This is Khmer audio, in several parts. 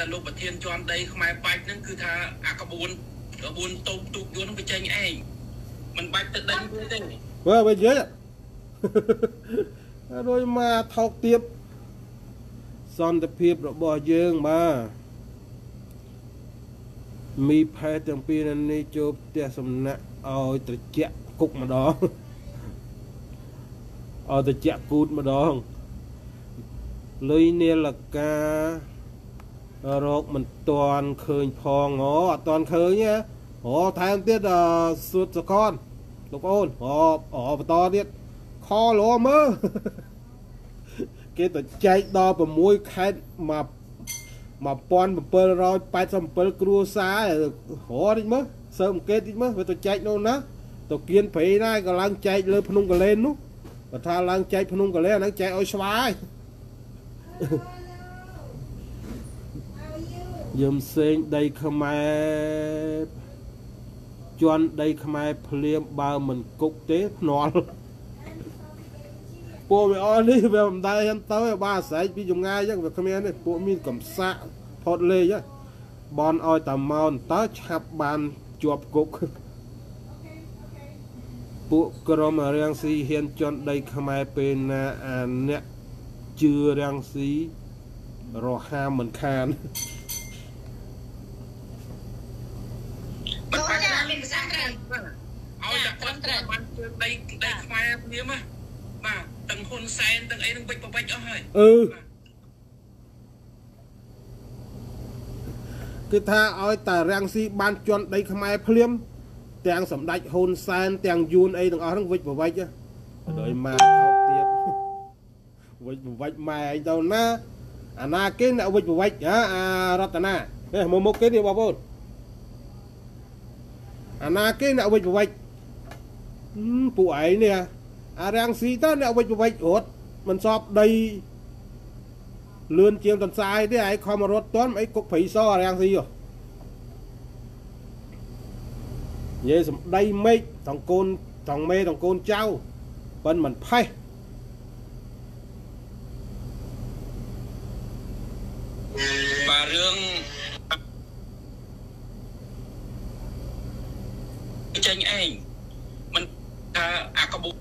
តែលោកប្រធានជាន់ដីខ្មែរបាច់ហ្នឹងគឺថាអាក្បួនក្បួនតូបទូកយន្តវាចេញឯងมันបាច់ទៅដេញវាទេវើវិញយើដោយមកថោកទៀបសន្តិភាពរបស់យើងបាទមីផែទាំងពីរនេះចូលផ្ទះសំណាក់ឲ្យត្រជាក់គុកម្ដងឲ្យត្រជាក់គូតម្ដងលុយនាលកា រកមិនតាន់ឃើញផងអូអត់តាន់ឃើញទេអូថែមទៀតអសួតសកនលោកអូនអូអូបន្តទៀតខលមើលគេទៅចែកដល់6ខេត្តមក1787គ្រួសាររហតិចមើលសើអង្កេតតិចមើលវាទៅចែកនោះណាទៅគៀនព្រៃណាក៏ឡើងចែកលើភ្នំកលែននោះបើថាឡើងចែកភ្នំកលែនហ្នឹងចែកឲ្យស្វាយ យើងផ្សេងដីខ្មែរជន់ដីខ្មែរភ្លាមបើមិនគុកទេភ្នាល់ពួកវាអស់នេះវាមិនដែរហ៊ានទៅឲ្យបាទស្រែកពីចម្ងាយអញ្ចឹងវាគ្មានទេពួកមានកំសាក់ផុតលេខបនឲ្យតាម៉ោនតើឆាប់បានជាប់គុកពួកក្រុមរាំងស៊ីហ៊ានជន់ដីខ្មែរពេលណាអាអ្នកជឿរាំងស៊ីរហាមិនខាន มันបាច់ចាមានភាសាត្រូវឲ្យតែគាត់គាត់បានជើងដីដីខ្មែរព្រាមណាបាទទាំងហ៊ុនសែនទាំងអីនឹងវិច្ចប្រវិច្ចអស់ហើយអឺគឺថាឲ្យតែរាំងស៊ីបានជន់ដីខ្មែរភ្លាមទាំងសម្ដេចហ៊ុនសែនទាំងយួនអីទាំងអស់ហ្នឹងវិច្ចប្រវិច្ចដោយមកថោកទៀតវិច្ចប្រវិច្ចម៉ែឯងទៅណាអាណាគេអ្នកវិច្ចប្រវិច្ចហ៎អារតនាហេមកមុខគេនេះបងប្អូន អាណាគេអ្នកវិច្ចប្រវិច្ចហឹមពួកឯងនេះអារាំងស៊ីតើអ្នកវិច្ចប្រវិច្ចរត់មិនសពដីលឿនជាងតន្សាយទេឯងខំរត់តន់អីគុកព្រៃសអារាំងស៊ីហ៎និយាយសំដីមេឃតង្កូនតងមេតង្កូនចៅប៉ិនមិនផេះ ចេញឯងมันថាអាក្បួន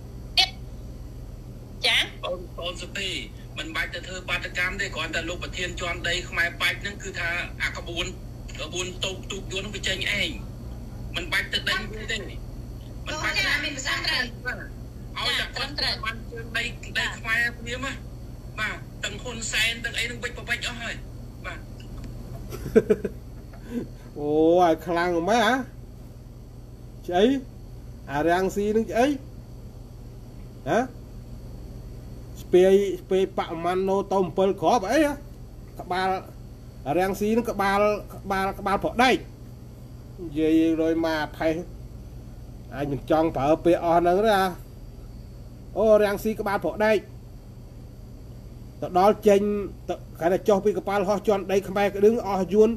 ចាបងប្អូនសុទេមិនបាច់ទៅធ្វើបាតកម្មទេគ្រាន់តែលោកប្រធានជាន់ដីខ្មែរបាច់ហ្នឹងគឺថាអាក្បួនក្បួនតូបទូកយន្តវាចេញឯងមិនបាច់ទៅដេញវាទេមិនបាច់ចាមានភាសាត្រូវឲ្យតែគាត់ត្រូវបានជើងដីដីខ្មែរព្រាមណាបាទទាំងហ៊ុនសែនទាំងអីនឹងវិច្ចប្រវិច្ចអស់ហើយបាទអូឲ្យខ្លាំងហ្មងហ៎ ឆ្អីអារាំងស៊ីនឹងឆ្អីហ៎ស្ពាយស្ពាយបកម៉ាន់ណូទៅ7គ្រាប់អីហ៎ក្បាលអារាំងស៊ីនឹងក្បាលក្បាលក្បាលប្រដែកនិយាយរយមកផេះអញមិនចង់ប្រើពេលអស់ហ្នឹងទេអាអូរាំងស៊ីក្បាលប្រដែកទៅដល់ចេញទៅគេថាចុះពីកប៉ាល់ហោះជន់ដីខ្មែរក្តឹងអស់យួន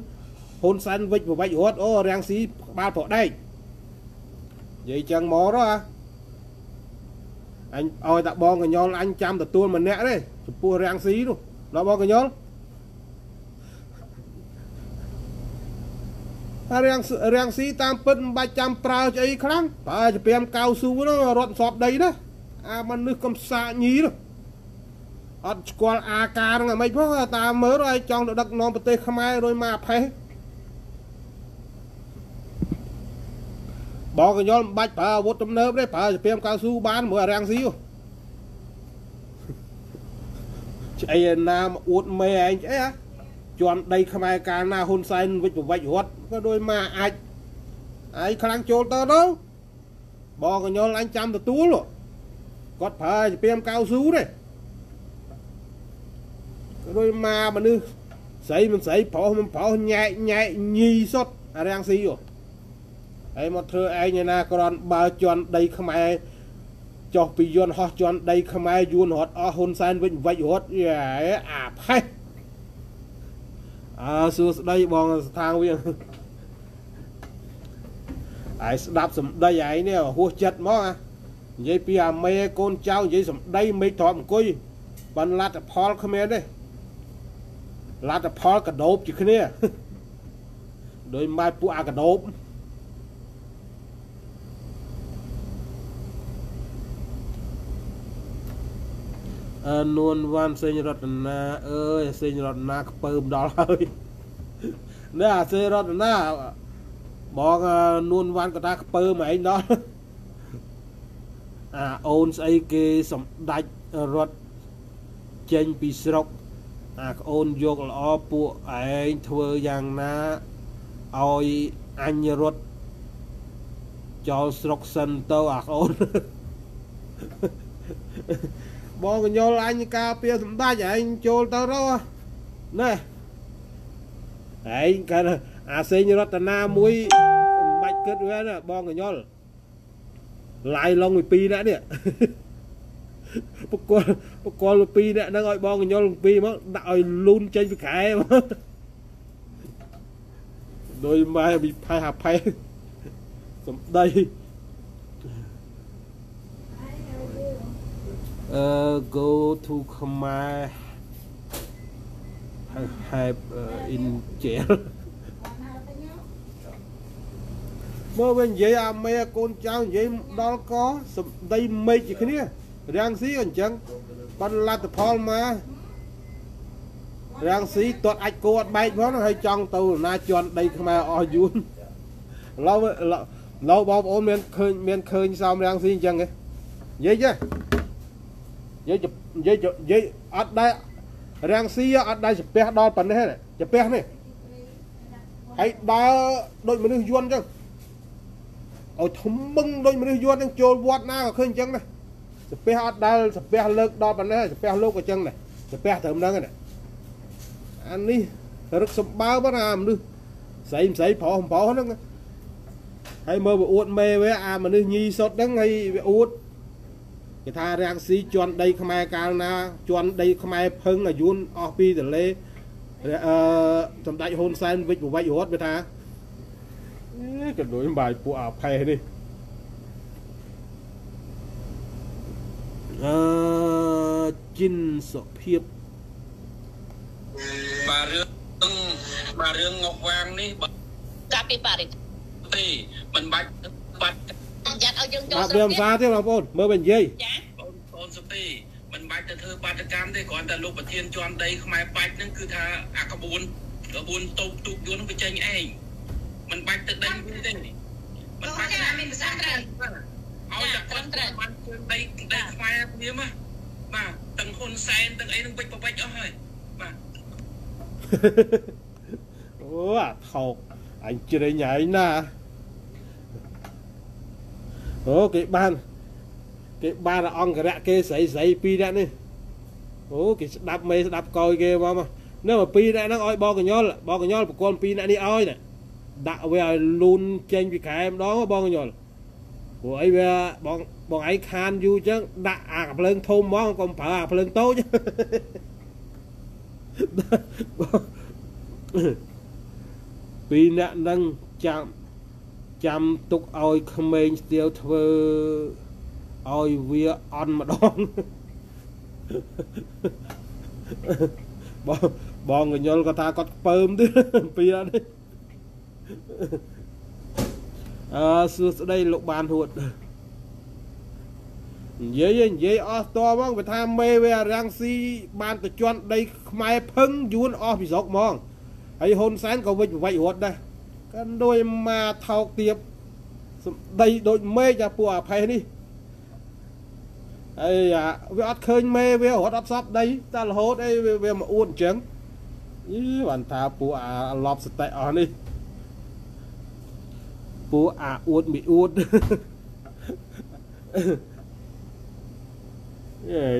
ហ៊ុនសែនវិច្ចប្រវិច្ចរត់អូរាំងស៊ីក្បាលប្រដែក និយាយចឹងមកទៅអាអញឲ្យតាបងកញ្ញុលអញចាំទទួលម្នាក់ទេចំពោះរាំងស៊ីនោះដល់បងកញ្ញុលអារាំងស៊ីរាំងស៊ីតាមពិតមិនបាច់ចាំប្រើស្អីខ្លាំងប្រើជំរាមកៅស៊ូនោះរត់សពដីណាអាមនុស្សកំសាកញីនោះអត់ស្គាល់អាការហ្នឹងអាម៉េចផងតាមមើលឲ្យចង់ទៅដឹកនាំប្រទេសខ្មែររួយមកអផេះ បងកញ្ញុលមិនបាច់ប្រើអាវុធទំនើបទេប្រើជំរាមកៅស៊ូបានមួយអារាំងស៊ីហ៎ឆ្អីឯណាមកអួតមេឯងឆ្អីហ៎ជន់ដីខ្មែរកាលណាហ៊ុនសែនវិច្ចប្រវិច្ចរត់ក៏ដោយមកអាចឯងខ្លាំងចូលទៅទៅបងកញ្ញុលអញចាំទទួលហ៎គាត់ប្រើជំរាមកៅស៊ូទេក៏ដោយមកមនុស្សស្រីមិនស្រីប្រុសមិនប្រុសញែកញែកញីសុតអារាំងស៊ីហ៎ ហើយមកធ្វើឯងឯណាក្រនបើជន់ដីខ្មែរចុះពីយន្តហោះជន់ដីខ្មែរយួនរត់អស់ហ៊ុនសែនវិញវិច្ចរត់យ៉ាអាផេះអើសួស្ដីបងស្ថាងវាឯងស្ដាប់សម្ដីឯងនេះហួសចិត្តមកអានិយាយពីអាមេកូនចៅនិយាយសម្ដីមេឃទ្រាំអង្គុយបានលទ្ធផលគ្មានទេហលទ្ធផលកដោបជាគ្នាដោយម៉ែពួកអាកដោប នួនវ៉ាន់សេងរតនាអើយសេងរតនាខ្ពើមដល់ហើយនេះអាសេងរតនាបងអឺនួនវ៉ាន់ក៏ថាខ្ពើមឯងដល់អាអូនស្អីគេសម្ដេចរត់ចេញពីស្រុកអាក្អូនយកល្អពួកឯងធ្វើយ៉ាងណាឲ្យអញរត់ចោលស្រុកសិនទៅអាក្អូន បងកញ្ញុលអញការពារសម្ដេចឯងចូលទៅរកណែឯងកាលអាសេងរតនាមួយមិនបាច់គិតវាណាបងកញ្ញុលឡាយឡងពីពីរនាក់នេះបកលបកលពីរនាក់ហ្នឹងឲ្យបងកញ្ញុលពីរមកដាក់ឲ្យលូនចេញពីខែមកដោយម៉ែវិផែហាផែសំដី uh, go to Khmer ha- have uh, in jail មើលវិញនិយាយអាមេកូនចៅនិយាយដល់កសំដីមេឃជាគ្នារាំងស៊ីក៏អញ្ចឹងប៉ុន្តែលទ្ធផលមករាំងស៊ីទាត់អាចគោអត់បែកផងហើយចង់ទៅណាជន់ដីខ្មែរអស់យួនឡូវឡូវឡូវបងប្អូនមានឃើញមានឃើញសំរាំងស៊ីអញ្ចឹងទេនិយាយចេះ និយាយនិយាយនិយាយអត់ដែររាំងស៊ីអត់ដែរស្ពះដល់ប៉ុណ្ណេះទេស្ពះនេះហើយដើរដូចមនុស្សយន់អញ្ចឹងឲ្យធំមឹងដូចមនុស្សយន់អញ្ចឹងចូលវត្តណាក៏ឃើញអញ្ចឹងដែរស្ពះអត់ដែលស្ពះលើកដល់ប៉ុណ្ណេះស្ពះលោកក៏អញ្ចឹងដែរស្ពះត្រឹមហ្នឹងណាអានេះរឹកសម្បើបងអាមនុស្សស្រីស្រីប្រុសប្រុសហ្នឹងហើយមើលវាអួតមេវាអាមនុស្សញីសុតហ្នឹងហើយវាអួត គេថារាំងស៊ីជន់ដីខ្មែរកាលណាជន់ដីខ្មែរភឹងអាយុនអស់ពីទលេអឺសម្ដេចហ៊ុនសែនវិច្ចប្រវិច្ចរត់វាថាអេក៏ដូចបាយពួកអាផេះនេះអឺជីនសុភាពបាទរឿងបាទរឿងងប់វាងនេះបើការពីបរិទេមិនបាច់បាត់ យ៉ាត់ឲ្យយើងចូលបាទស្រុវាកភាសាទេបងប្អូនមើលវិញនិយាយចាបងប្អូនសុទេមិនបាច់ទៅធ្វើបាតកម្មទេគ្រាន់តែលោកប្រធានជន់ដីខ្មែរបាច់ហ្នឹងគឺថាអាក្បួនក្បួនតូបទូកយន្តវាចេញឯងមិនបាច់ទៅដេញវាទេមិនបាច់ចាមានភាសាត្រូវឲ្យតែគាត់ត្រូវបានជើងដីដីខ្មែរព្រាមណាបាទទាំងហ៊ុនសែនទាំងអីនឹងវិច្ចប្រវិច្ចអស់ហើយបាទអូអាថោកអញជ្រេញហើយណា អូគេបានគេបានអង្គរៈគេស្រីស្រីពីរនាក់នេះអូគេស្ដាប់មេស្ដាប់កយគេមកមកនៅមកពីរនាក់ហ្នឹងឲ្យបងកញ្ញុលបងកញ្ញុលប្រគល់ពីរនាក់នេះឲ្យណាដាក់វាឲ្យលូនចេញពីខែម្ដងបងកញ្ញុលព្រោះអីវាបងបងឯងខានយូរអញ្ចឹងដាក់អាកាភ្លើងធំហ្មងកុំប្រើអាភ្លើងតូចពីរអ្នកនឹងចាំ ចាំទុកឲ្យក្មេងស្ទាវធ្វើឲ្យវាអន់ម្ដងបងបងកញ្ញុលក៏ថាគាត់ខ្ពើមទៀតពីអត់នេះអឺសួស្ដីលោកបានហួតនិយាយឯងនិយាយអស់តហ្មងវាថាមេវារាំងស៊ីបានទៅជន់ដីខ្មែរភឹងយួនអស់ពីស្រុកហ្មងហើយហ៊ុនសែនក៏វិច្ចវិច្ចរត់ដែរ ក៏ដូចមកថោកទៀបសំដីដូចមេឃអាពួកអាផេះនេះហើយអាវាអត់ឃើញមេវារត់អត់សពដីតែរហូតអីវាវាមកអួតអញ្ចឹងយីបានថាពួកអាឡប់សតិអស់នេះពួកអាអួតមីអួតអេ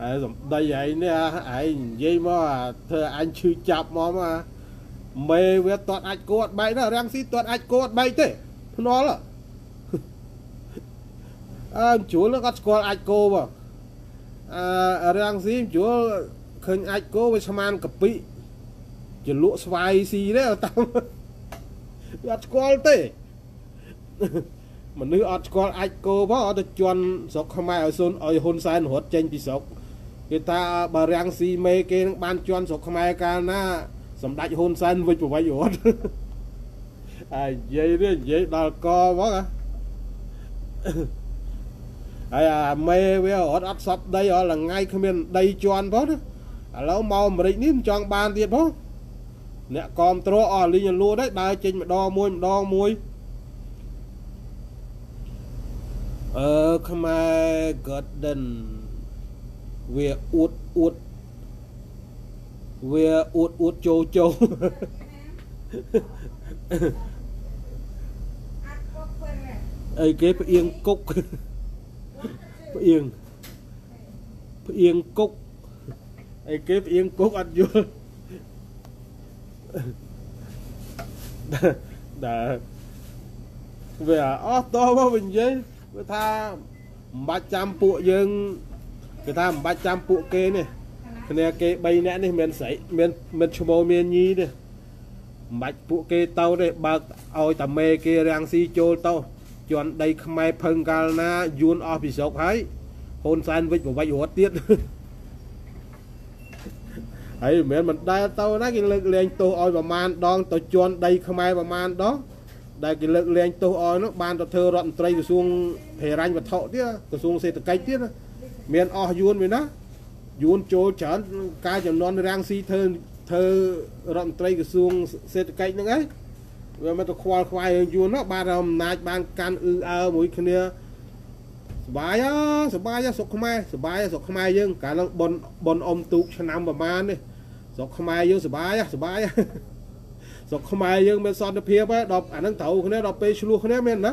ហើយសំដីឯងនេះឯងនិយាយមកអាធ្វើអញឈឺចាប់មកមកអា មេវាតត់អាចគោអត់បែកណារាំងស៊ីតត់អាចគោអត់បែកទេភ្នាល់ហ៎អើជួលគាត់ស្គាល់អាចគោបងអឺរាំងស៊ីជួលឃើញអាចគោវាស្មានកពិជាលក់ស្វាយស៊ីទេតាមវាអត់ស្គាល់ទេមនុស្សអត់ស្គាល់អាចគោផងអត់ទៅជន់ស្រុកខ្មែរឲ្យសុនឲ្យហ៊ុនសែនរត់ចេញពីស្រុកគេថាបើរាំងស៊ីមេគេនឹងបានជន់ស្រុកខ្មែរកាលណា សម្ដេចហ៊ុនសែនវិច្ចប្រវត្តិរត់អានិយាយនេះនិយាយដល់កមកហ៎ហើយអាមេវារត់អត់សពដីរាល់ថ្ងៃគ្មានដីជន់ផងណាឥឡូវមកអាមេរិកនេះមិនចង់បានទៀតផងអ្នកគ្រប់គ្រងអស់លីងលួដែរដើរចេញម្ដងមួយម្ដងមួយអឺខ្មែរ garden វាអួតអួត វាអួតអួតចូលចូលអីគេផ្អៀងគុកផ្អៀងផ្អៀងគុកអីគេផ្អៀងគុកអត់យល់ដែលវាអស់តមកវិញនិយាយវាថាមិនបាច់ចាំពួកយើងគេថាមិនបាច់ចាំពួកគេនេះ គ្នាគេ3នាក់នេះមានស្រីមានមានឈ្មោះមានញីទេមិនបាច់ពួកគេទៅទេបើកឲ្យតាមេគេរាំងស៊ីចូលទៅជន់ដីខ្មែរផឹងកាលណាយួនអស់ពីស្រុកហើយហ៊ុនសែនវិច្ចប្រវិច្ចរត់ទៀតហើយមិនមែនមិនដែលទៅណាគេលើកលែងទោសឲ្យប្រមាណដងទៅជន់ដីខ្មែរប្រមាណដងដែលគេលើកលែងទោសឲ្យនោះបានទៅធ្វើរដ្ឋមន្ត្រីក្រសួងហិរញ្ញវត្ថុទៀតក្រសួងសេដ្ឋកិច្ចទៀតមានអស់យួនវិញណា យួនចូលច្រើនការចំនួនរាំងស៊ីធ្វើធ្វើរដ្ឋមន្ត្រីក្រសួងសេដ្ឋកិច្ចហ្នឹងឯងវាមិនទៅខ្វល់ខ្វាយរឿងយួនណាបានអំណាចបានកាន់អ៊ឺអើមួយគ្នាសបាយអសបាយសុខខ្មែរសបាយសុខខ្មែរយើងកាលហ្នឹងប៉ុនប៉ុនអុំទូកឆ្នាំប្រមាណនេះសុខខ្មែរយើងសបាយសបាយសុខខ្មែរយើងមានសន្តិភាពហើយដល់អាហ្នឹងត្រូវគ្នាដល់ពេលឆ្លោះគ្នាមែនណា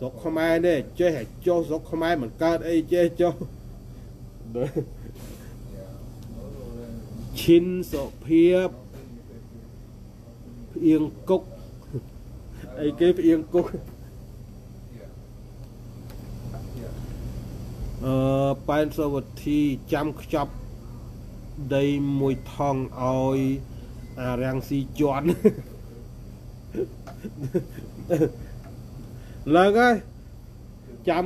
សុខខ្មែរនេះចេះឲ្យចុះសុខខ្មែរមិនកើតអីចេះចុះ ឈិនសុភាពផ្អៀងគុកអីគេផ្អៀងគុកអឺប៉ែនសវត្ថីចាំខ្ចប់ដីមួយថងឲ្យអារាំងស៊ីជន់ឡើងហើយចាំ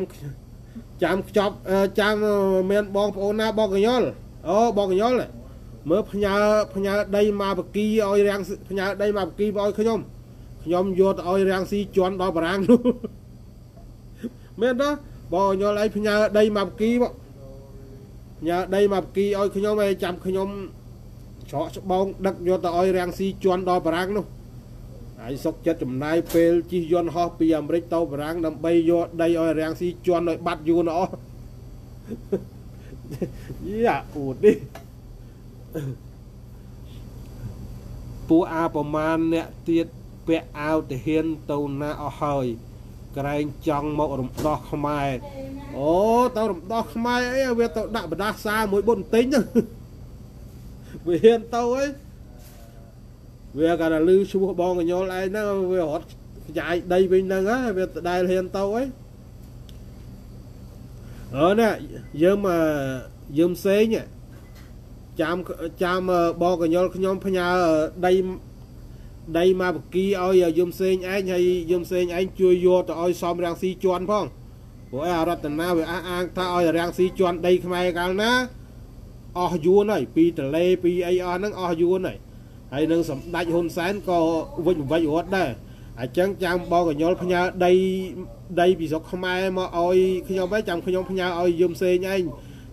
ចាំខ្ចប់ចាំមានបងប្អូនណាបងកញ្ញុលអូបងកញ្ញុលមើលផ្ញើផ្ញើដីមកបកីឲ្យរាំងផ្ញើដីមកបកីឲ្យខ្ញុំខ្ញុំយកទៅឲ្យរាំងស៊ីជន់ដល់បារាំងនោះមែនទេបងកញ្ញុលអីផ្ញើដីមកបកីមកផ្ញើដីមកបកីឲ្យខ្ញុំឲ្យចាំខ្ញុំច្រកច្បងដឹកយកទៅឲ្យរាំងស៊ីជន់ដល់បារាំងនោះ ហើយសុកចិត្តចំណាយពេលជិះយន្តហោះពីអាមេរិកទៅបារាំងដើម្បីយកដីឲ្យរាំងស៊ីជន់ឲ្យបាត់យូរអស់យ៉ាអួតនេះពួកអាប្រមាណអ្នកទៀតពាក់អាវទាហានទៅណាអស់ហើយក្រែងចង់មករំដោះខ្មែរអូទៅរំដោះខ្មែរអីវាទៅដាក់បដាសាមួយបុនទិញវាហ៊ានទៅអី វាកាលលឺឈ្មោះបងកញ្ញុលឯងហ្នឹងវារត់ខ្ចាយដីវិញហ្នឹងហ៎វាដែលហ៊ានទៅអីអូណាយើងមកយើងផ្សេងចាំចាំបងកញ្ញុលខ្ញុំផ្ញើដីដីមកបកីឲ្យយំផ្សេងឯងហើយយំផ្សេងឯងជួយយកទៅឲ្យសំរាំងស៊ីជន់ផងព្រោះឯអរតនាវាអះអាងថាឲ្យរាំងស៊ីជន់ដីខ្មែរកាលណាអស់យួនហើយពីតលេពីអីអស់ហ្នឹងអស់យួនហើយ ហើយនឹងសម្ដេចហ៊ុនសែនក៏វិច្ចវិច្ចរត់ដែរអញ្ចឹងចាំបងកញ្ញុលផ្ញើដីដីពីស្រុកខ្មែរមកឲ្យខ្ញុំឯងចាំខ្ញុំផ្ញើឲ្យយមផ្សេងឯង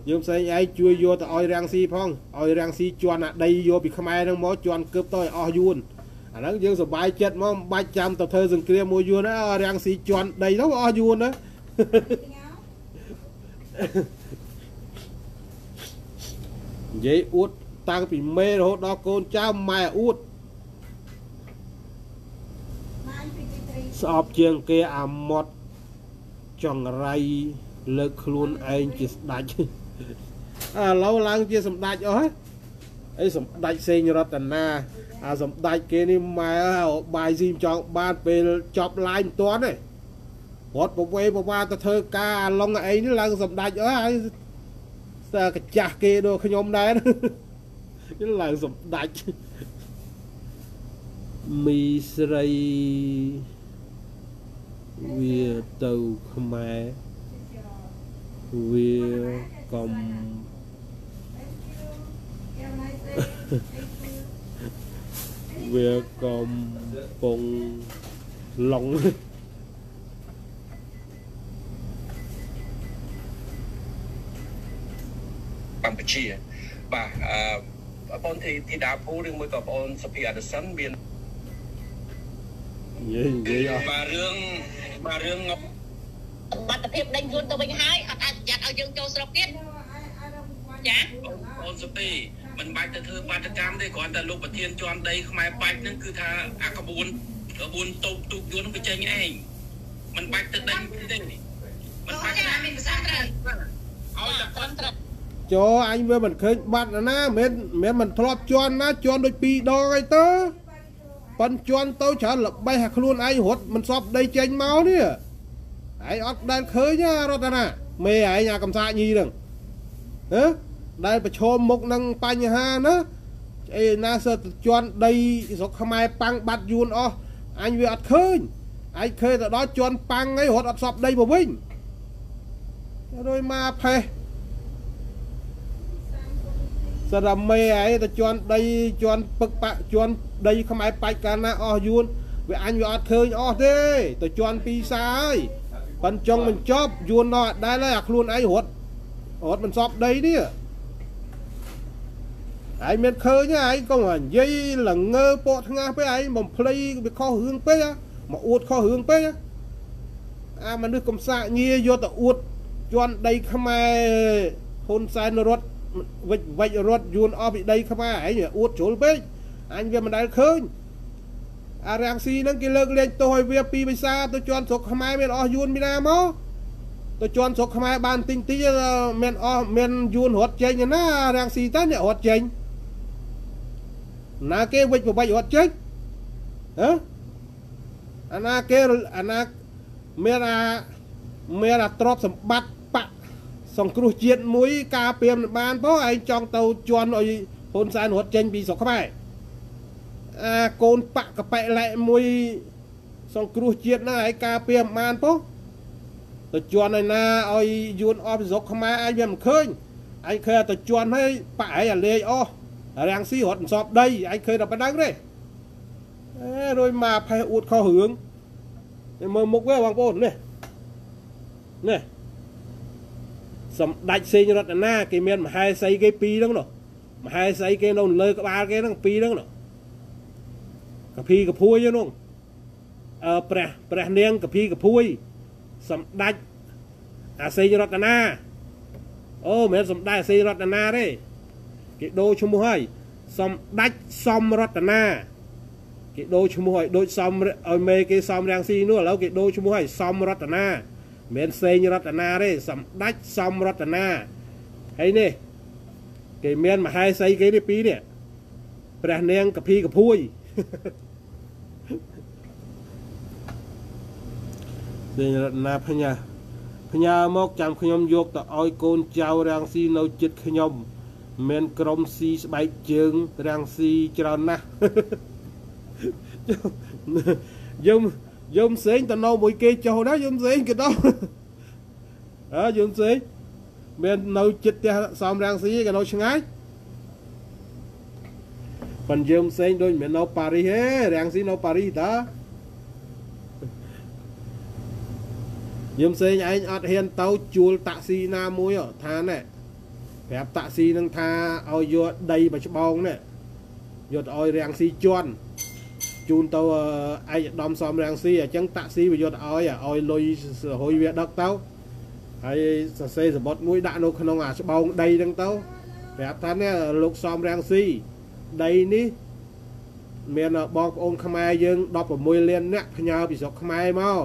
យមផ្សេងឯងជួយយកទៅឲ្យរាំងស៊ីផងឲ្យរាំងស៊ីជន់អាដីយកពីខ្មែរហ្នឹងមកជន់គឹបទៅឲ្យអស់យួនអាហ្នឹងយើងសប្បាយចិត្តមកមិនបាច់ចាំទៅធ្វើសង្គ្រាមមួយយួនណារាំងស៊ីជន់ដីទៅអស់យួនណានិយាយអួត តាំងពីមេរហូតដល់កូនចៅម៉ែអួតស្អប់ជាងគេអាម៉ត់ចង្រៃលើកខ្លួនឯងជាស្ដេចឥឡូវឡើងជាសម្ដេចអស់ហើយអីសម្ដេចសេងរតនាអាសម្ដេចគេនេះម៉ែបាយស៊ីចង់បានពេលចប់ឡាយមិនទាន់ទេរត់ប្រវេប្រវាទៅធ្វើការអាឡុងអីនេះឡើងសម្ដេចអស់ហើយស្ទើរកាចាស់គេដូចខ្ញុំដែរ ឡើងសម្ដេចមីស្រីវាទៅខ្មែរវាកំវាកំពុងឡុងកម្ពុជាបាទអឺ បងប្អូនធីធីតាភូឬមួយក៏បងប្អូនសុភីអដិសិនមាននិយាយនិយាយអស់បាទរឿងបាទរឿងងប់បាត់ភាពដេញខ្លួនទៅវិញហើយអត់អាចប្រយ័ត្នឲ្យយើងចូលស្រុកទៀតចាបងប្អូនសុភីមិនបាច់ទៅធ្វើបាតកម្មទេគ្រាន់តែលោកប្រធានជាន់ដីខ្មែរបាច់ហ្នឹងគឺថាអាក្បួនក្បួនតូបទូកយន្តហ្នឹងវាចេញឯងមិនបាច់ទៅដេញទេមិនបាច់ណាមានភាសាត្រូវឲ្យតែអគាត់ត់ត្រូវ ចោអញវាមិនឃើញបាត់ណាមិនមិនមិនធ្លាប់ជន់ណាជន់ដូចពីរដងអីទៅប៉ិនជន់ទៅច្រើនល្បេះអាខ្លួនឯងរត់មិនសពដីចេញមកនេះឯងអត់ដែលឃើញណារត់ណាមេឯងអាកំសាកញីហ្នឹងហ៎ដែលប្រឈមមុខនឹងបញ្ហាណាអីណាសើទៅជន់ដីស្រុកខ្មែរប៉ាំងបាត់យួនអស់អញវាអត់ឃើញឯងឃើញទៅដល់ជន់ប៉ាំងអីរត់អត់សពដីមកវិញរួយមកផេះ សរមេឯងទៅជន់ដីជន់ពឹកបាក់ជន់ដីខ្មែរបាច់កាលណាអស់យួនវាអញវាអត់ឃើញអស់ទេទៅជន់ពីសាហើយប៉ិនចុងមិនចប់យួនដល់អត់ដែលហើយអាខ្លួនឯងរត់រត់មិនសពដីនេះឯងមានឃើញទេឯងកុំនិយាយល្ងើពកថ្ងាស់ពេកឯងបំភ្លៃវាខុសរឿងពេកហ៎មកអួតខុសរឿងពេកហ៎អាមនុស្សកំសាកញាយកទៅអួតជន់ដីខ្មែរហ៊ុនសែនរត់ វិចវិចរត់យួនអស់ពីដីខ្មែរឯងវាអួតជ្រុលពេកអញវាមិនដែលឃើញអារាំងស៊ីហ្នឹងគេលើកលែងទោសឲ្យវាពីភាសាទៅជន់ស្រុកខ្មែរមានអស់យួនពីណាមកទៅជន់ស្រុកខ្មែរបានទិញតិចមានអស់មានយួនរត់ចេញឯណាអារាំងស៊ីតើអ្នករត់ចេញណាគេវិចបវិចរត់ចេញហ៎អាណាគេអាណាមានអាមានអាទ្រព្យសម្បត្តិបក សង្គ្រោះជាតិមួយការពៀមមិនបានផងឯងចង់ទៅជន់ឲ្យហ៊ុនសែនរត់ចេញពីស្រុកខ្មែរអាកូនបកកប៉ែលែកមួយសង្គ្រោះជាតិហ្នឹងឯងការពៀមមិនបានផងទៅជន់ឲ្យណាឲ្យយួនអស់ពីស្រុកខ្មែរឯងវាមិនឃើញឯងឃើញតែជន់ឲ្យបកឯងអាលេងអស់រាំងស៊ីរត់មិនសពដីឯងឃើញតែប៉ុណ្ណឹងទេអេរួយមកផេះអួតខុសរឿងនេះមើលមុខវាបងប្អូននេះនេះ សម្ដេចសេងរតនាគេមានមហេសីគេពីរហ្នឹងនោះមហេសីគេនៅលើក្បាលគេហ្នឹងពីរហ្នឹងនោះកភីកភួយហ្នឹងអឺព្រះព្រះនាងកភីកភួយសម្ដេចអាសេងរតនាអូមិនមែនសម្ដេចអាសេងរតនាទេគេដូរឈ្មោះហើយសម្ដេចសំរតនាគេដូរឈ្មោះឲ្យដូចសំឲ្យមេគេសំរាំងស៊ីនោះឥឡូវគេដូរឈ្មោះឲ្យសំរតនា មិនមែនសេងរតនាទេសម្ដេចសំរតនាហើយនេះគេមានមហេសីគេនេះពីរនេះព្រះនាងកភីកភួយសេងរតនាផ្ញើផ្ញើមកចាំខ្ញុំយកទៅឲ្យកូនចៅរាំងស៊ីនៅចិត្តខ្ញុំមានក្រុមស៊ីស្បែកជើងរាំងស៊ីច្រើនណាស់យំ យំផ្សេងទៅនៅមួយគេចុះណាយំផ្សេងក៏ដល់អើយំផ្សេងមាននៅចិត្តផ្ទះសំរាំងស៊ីក៏នៅឆ្ងាយប៉ុន្តែយើងផ្សេងដូចមិនមែននៅប៉ារីសទេរាំងស៊ីនៅប៉ារីសតាយើងផ្សេងឯងអត់ហ៊ានទៅជួលតាក់ស៊ីណាមួយហ៎ថាណែប្រាប់តាក់ស៊ីនឹងថាឲ្យយកដីមួយច្បងនេះយកទៅឲ្យរាំងស៊ីជន់ ជូនទៅអឯកឧត្តមសំរាំងស៊ីអញ្ចឹងតាក់ស៊ីវាយកទៅឲ្យឲ្យលុយរយវាដឹកទៅហើយសរសេរសម្បត្តិមួយដាក់នៅក្នុងអាច្បងដីហ្នឹងទៅប្រាប់ថានេះលោកសំរាំងស៊ីដីនេះមានបងប្អូនខ្មែរយើង16លានអ្នកផ្ញើពីស្រុកខ្មែរមក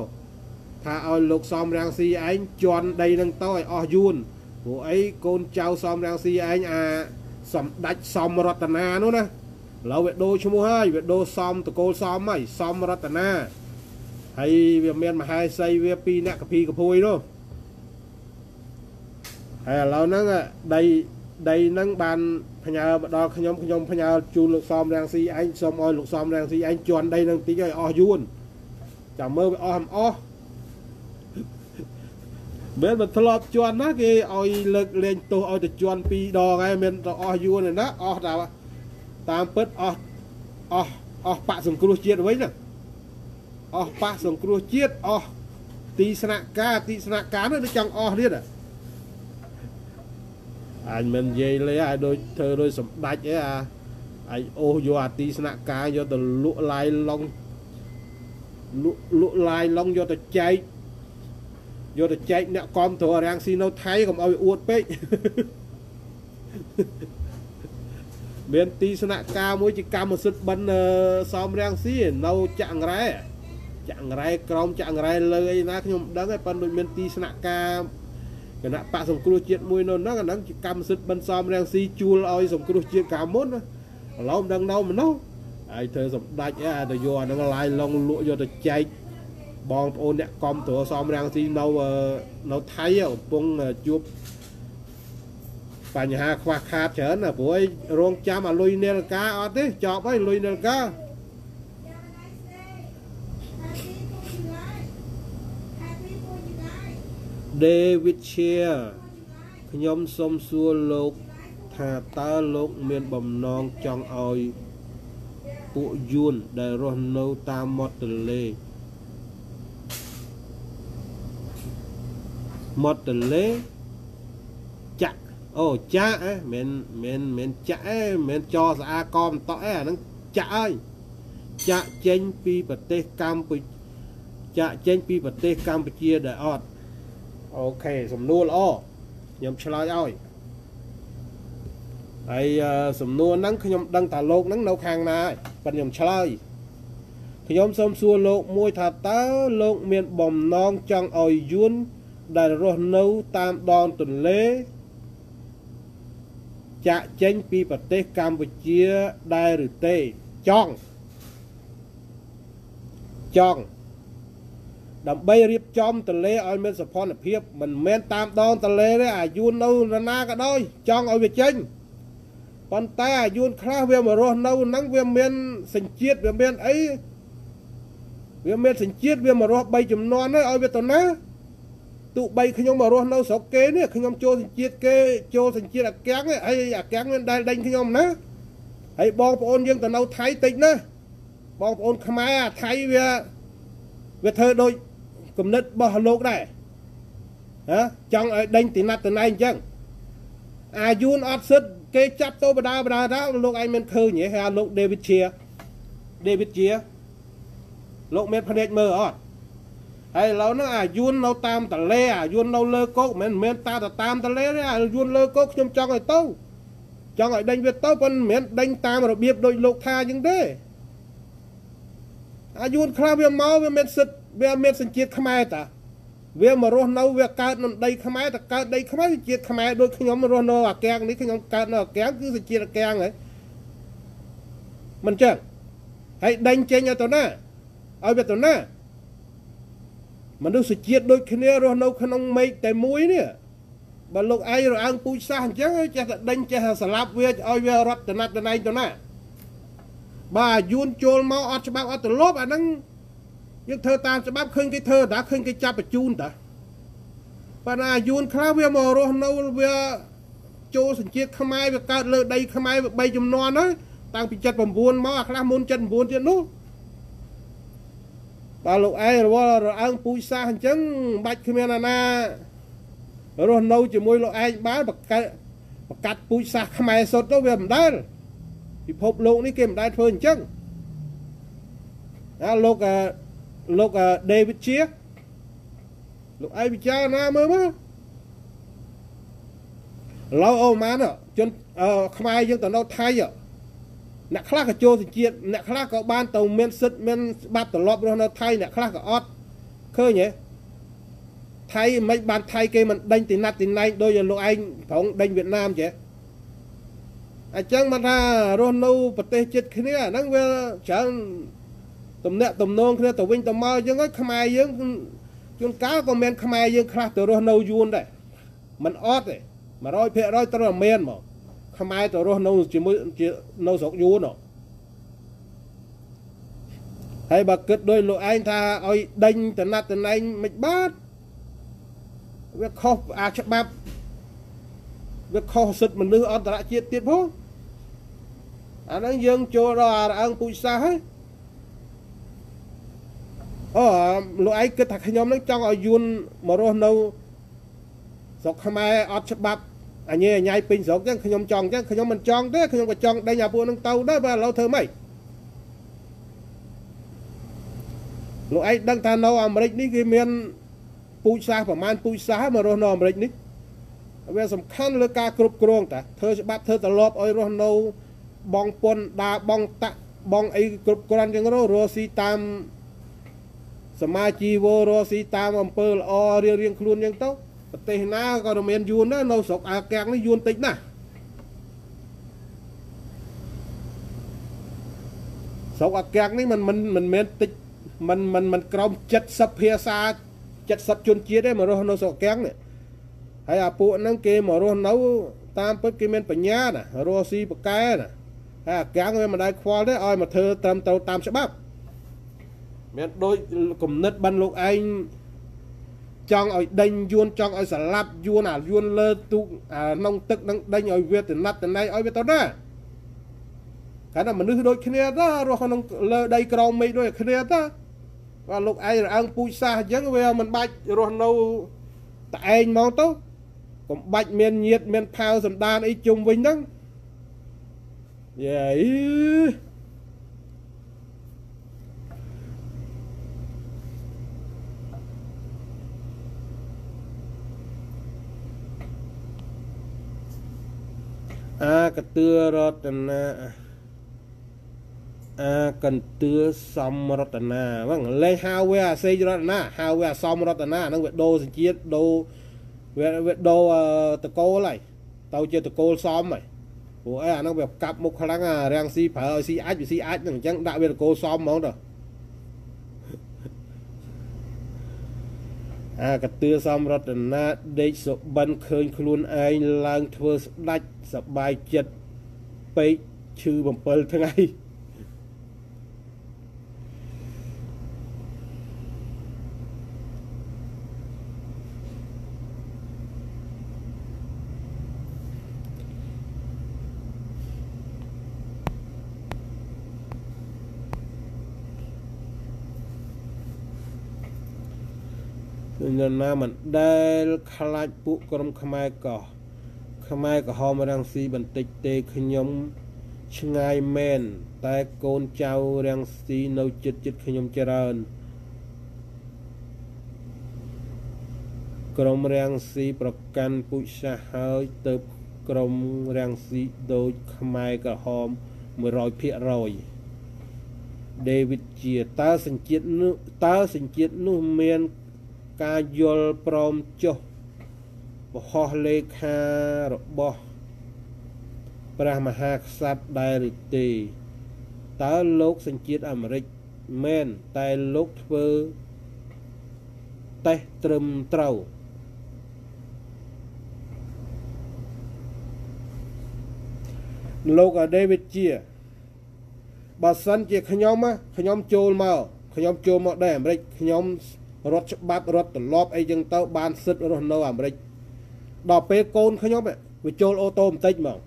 ថាឲ្យលោកសំរាំងស៊ីឯងជន់ដីហ្នឹងទៅឲ្យអស់យួនព្រោះអីកូនចៅសំរាំងស៊ីឯងអាសម្ដេចសំរតនានោះណា ឥឡូវវាដូរឈ្មោះហើយវាដូរសំតកូលសំហើយសំរតនាហើយវាមានមហេសីវាពីរអ្នកកភីកភួយនោះហើយឥឡូវហ្នឹងដីដីហ្នឹងបានផ្ញើមកដល់ខ្ញុំខ្ញុំផ្ញើជូនលោកសំរាំងស៊ីឯងសូមឲ្យលោកសំរាំងស៊ីឯងជន់ដីហ្នឹងតិចឲ្យអស់យួនចាំមើលវាអស់មិនអស់មែនមិនធ្លាប់ជន់ណាគេឲ្យលើកលែងទោសឲ្យទៅជន់ពីរដងហើយមានទៅអស់យួនណាអស់តា តាមពិតអស់អស់អស់បាក់សង្គ្រោះជាតិវិញណាអស់ប៉ះសង្គ្រោះជាតិអស់ទីស្នាក់ការទីស្នាក់ការនោះចង់អស់ទៀតអញមិននិយាយលេឲ្យដូចធ្វើដូចសម្ដេចអីអាអញអូសយកអាទីស្នាក់ការយកទៅលក់ឡាយឡុងលក់លក់ឡាយឡុងយកទៅចែកយកទៅចែកអ្នកគាំទ្ររាំងស៊ីនៅថៃកុំឲ្យអួតពេក មានទីស្នាក់ការមួយជាកម្មសិទ្ធិបិណ្ឌសំរាំងស៊ីនៅចាក់អង្រែចាក់អង្រែក្រមចាក់អង្រែលើអីណាខ្ញុំដឹងហើយប៉ុន្តែដូចមានទីស្នាក់ការគណៈបកសង្គ្រោះជាតិមួយនៅហ្នឹងអាហ្នឹងជាកម្មសិទ្ធិបិណ្ឌសំរាំងស៊ីជួលឲ្យសង្គ្រោះជាតិកាលមុនណាឥឡូវមិនដឹងនៅម្នោះហើយធ្វើសម្ដេចអីអាទៅយកអាហ្នឹងឡាយឡងលក់យកទៅចែកបងប្អូនអ្នកកំត្រួសំរាំងស៊ីនៅនៅថៃកំពុងជួប បញ្ហាខ្វះខាតច្រើនណាព្រោះរងចាំអាលុយនេលកាអត់ទេចប់ហើយលុយនេលកា David Share ខ្ញុំសូមសួរលោកថាតើលោកមានបំណងចង់ឲ្យពួកយួនដែលរស់នៅតាមមាត់ទន្លេមាត់ទន្លេចាក់ អូចាក់អេមិនមិនមិនចាក់អេមិនចោស្អាកមតអេអាហ្នឹងចាក់ហើយចាក់ចេញពីប្រទេសកម្ពុជាចាក់ចេញពីប្រទេសកម្ពុជាដែលអត់អូខេសំណួរល្អខ្ញុំឆ្លើយឲ្យហើយសំណួរហ្នឹងខ្ញុំដឹងថាលោកហ្នឹងនៅខាងណាប៉ុន្តែខ្ញុំឆ្លើយខ្ញុំសូមសួរលោកមួយថាតើលោកមានបំណងចង់ឲ្យយួនដែលរស់នៅតាមដងទន្លេ ចាក់ចេញពីប្រទេសកម្ពុជាដែរឬទេចង់ចង់ដើម្បីរៀបចំទន្លេឲ្យមានសភនភាពមិនមែនតាមដងទន្លេទេអាយួននៅណាក៏ដោយចង់ឲ្យវាចេញប៉ុន្តែអាយួនខ្លះវាមករស់នៅហ្នឹងវាមានសញ្ជាតិវាមានអីវាមានសញ្ជាតិវាមករស់3ចំនួនហើយឲ្យវាទៅណា ទោះបីខ្ញុំមករស់នៅស្រុកគេនេះខ្ញុំចូលសញ្ជាតិគេចូលសញ្ជាតិអាកាំងហើយអាកាំងមានដែលដេញខ្ញុំណាហើយបងប្អូនយើងទៅនៅថៃតិចណាបងប្អូនខ្មែរអាថៃវាវាធ្វើដូចគំនិតរបស់លោកដែរហ៎ចង់ឲ្យដេញទីណាត់ទីណៃអញ្ចឹងអាយួនអត់សិទ្ធគេចាប់ទៅបដាបដាថាលោកឯងមិនឃើញទេហើយលោក David Chia David Chia លោកមានភ្នែកមើលអត់ ហើយឥឡូវហ្នឹងអាយួននៅតាមតលេអាយួននៅលើគោកមិនមែនតាទៅតាមតលេទេអាយួនលើគោកខ្ញុំចង់ឲ្យទៅចង់ឲ្យដេញវាទៅប៉ុន្តែមិនមែនដេញតាមរបៀបដូចលោកថាអញ្ចឹងទេអាយួនខ្លះវាមកវាមានសិទ្ធវាមានសញ្ជាតិខ្មែរតាវាមករស់នៅវាកើតនៅដីខ្មែរតែកើតដីខ្មែរជាតិខ្មែរដូចខ្ញុំរស់នៅអាកាំងនេះខ្ញុំកើតនៅអាកាំងគឺសញ្ជាតិអាកាំងហើយមិនចឹងហើយដេញចេញឲ្យទៅណាឲ្យវាទៅណា មនុស្សជាតិដូចគ្នារស់នៅក្នុងមេឃតែមួយនេះបើលោកឯងរអើងពូជសាសអញ្ចឹងចេះតែដេញចេះតែស្លាប់វាឲ្យវារត់តំណែងតំណែងទៅណាបាទយួនចូលមកអត់ច្បាប់អត់ទលប់អាហ្នឹងយើងធ្វើតាមច្បាប់ឃើញគេធ្វើតាឃើញគេចាប់បញ្ជូនតាប៉ុន្តែយួនខ្លះវាមករស់នៅវាចូលសញ្ជាតិខ្មែរវាកើតលើដីខ្មែរវា3ចំនួនហើយតាំងពី79មកអាខ្លះមុន79ទៀតនោះ បើលោកឯងរវល់រអើងពូជសាសអញ្ចឹងបាច់គ្មានអាណារស់នៅជាមួយលោកឯងបានបកាត់បកាត់ពូជសាសខ្មែរសុទ្ធទៅវាមិនដែលពិភពលោកនេះគេមិនដែលធ្វើអញ្ចឹងណាលោកលោក David Chia លោកឯងពិចារណាមើលមើលឡូអូម៉ានជនខ្មែរយើងទៅនៅថៃ អ្នកខ្លះក៏ចូលសញ្ជាតិអ្នកខ្លះក៏បានទៅមានសិទ្ធមានច្បាប់ត្រឡប់រស់នៅថៃអ្នកខ្លះក៏អត់ឃើញទេថៃមិនបានថៃគេមិនដេញទីណាត់ទីណែងដោយលោកឯងប្រងដេញវៀតណាមចេះអញ្ចឹងមកថារស់នៅប្រទេសជិតគ្នាហ្នឹងវាច្រើនទំនាក់ទំនងគ្នាទៅវិញទៅមកអញ្ចឹងខ្មែរយើងជួនកាលក៏មានខ្មែរយើងខ្លះទៅរស់នៅយួនដែរมันអត់ទេ100%ត្រូវតែមានមក ខ្មែរទៅរស់នៅជាមួយនៅស្រុកយួនហើយបើគិតដោយលោកឯងថាឲ្យដេញតំណែងតំណែងមិនបាទវាខុសអាច្បាប់វាខុសសិទ្ធិមនុស្សអន្តរជាតិទៀតផងអាហ្នឹងយើងចូលដល់អារអើងពូជសាសន៍ហើយអូលោកឯងគិតថាខ្ញុំនឹងចង់ឲ្យយួនមករស់នៅស្រុកខ្មែរអត់ច្បាប់ អញអញៃពេញស្រុកចឹងខ្ញុំចង់ចឹងខ្ញុំមិនចង់ទេខ្ញុំក៏ចង់ដេញអាពួកនឹងទៅដែរបើឥឡូវធ្វើម៉េចលោកឯងដឹងថានៅអាមេរិកនេះគេមានពូជសាសន៍ប្រហែលពូជសាសន៍មករស់នៅអាមេរិកនេះវាសំខាន់លើការគ្រប់គ្រងតាធ្វើច្បាប់ធ្វើត្រឡប់ឲ្យរស់នៅបងពុនដាបងតាក់បងអីគ្រប់គ្រាន់ចឹងរស់រស់ស៊ីតាមសមាជីវរស់ស៊ីតាមអំពើល្អរៀងរៀងខ្លួនចឹងទៅ ប្រទេសណាក៏មានយួនដែរនៅស្រុកអាកាំងនេះយួនតិចណាស់ស្រុកអាកាំងនេះมันមិនមិនមែនតិចมันมันมันក្រោម70ភាសា70ជនជាតិទេមករស់នៅស្រុកអាកាំងនេះហើយអាពួកហ្នឹងគេមករស់នៅតាមពិតគេមានបញ្ញាណារស់ស៊ីប្រកែណាហើយអាកាំងវាមិនដែលខ្វល់ទេឲ្យមកធ្វើត្រឹមត្រូវតាមច្បាប់មានដូចគំនិតបានលោកឯង ចង់ឲ្យដេញយួនចង់ឲ្យស្លាប់យួនអាយួនលើទូកអាក្នុងទឹកនឹងដេញឲ្យវាទៅណាត់ទៅណៃឲ្យវាទៅណាកាលណាមនុស្សដូចគ្នាទៅរស់ក្នុងលើដីក្រោមមេឃដូចគ្នាទៅបាទលោកឯងរអើងពូជសាសអញ្ចឹងវាមិនបាច់រស់នៅតែឯងមកទៅកុំបាច់មានញាតមានផាវសម្ដានអីជុំវិញហ្នឹងយាយ អាកតឿរតនាអាកន្ទឿសំរតនាហ្នឹងលេខហៅវាអាសេចរតនាហៅវាអាសំរតនាហ្នឹងវាដូរសញ្ជាតិដូរវាវាដូរតកូលហើយទៅជាតកូលសំហើយព្រោះអីអាហ្នឹងវាកាប់មុខខ្លាំងអារាំងស៊ីប្រើឲ្យស៊ីអាចវាស៊ីអាចហ្នឹងអញ្ចឹងដាក់វាតកូលសំហ្មងទៅ អាកតឿសំរតនាដេកសុបិនឃើញខ្លួនឯងឡើងធ្វើស្ដាច់សបាយចិត្តពេកឈឺ7ថ្ងៃ នរណាមិនដែលខ្លាចពួកក្រុមខ្មែរកោះខ្មែរក្រហមរាំងស៊ីបន្តិចទេខ្ញុំឆ្ងាយមែនតែកូនចៅរាំងស៊ីនៅចិត្តចិត្តខ្ញុំច្រើនក្រុមរាំងស៊ីប្រកាន់ពុជសាសហើយទៅក្រុមរាំងស៊ីដូចខ្មែរក្រហម100%ដេវីតជាតើសញ្ជាតិនោះតើសញ្ជាតិនោះមាន ការយល់ព្រមចុះបហោះលេខារបស់ព្រះមហាក្សត្រដែរឬទេតើលោកសញ្ជាតិអាមេរិកមែនតែលោកធ្វើតេស្តត្រឹមត្រូវលោកអាដេវីតជាបើសិនជាខ្ញុំខ្ញុំចូលមកខ្ញុំចូលមកដែរអាមេរិកខ្ញុំ រត់ច្បាប់រត់ត្រឡប់អីចឹងទៅបានសិទ្ធិរស់នៅអាមេរិកដល់ពេលកូនខ្ញុំវាចូលអូតូបន្តិចមក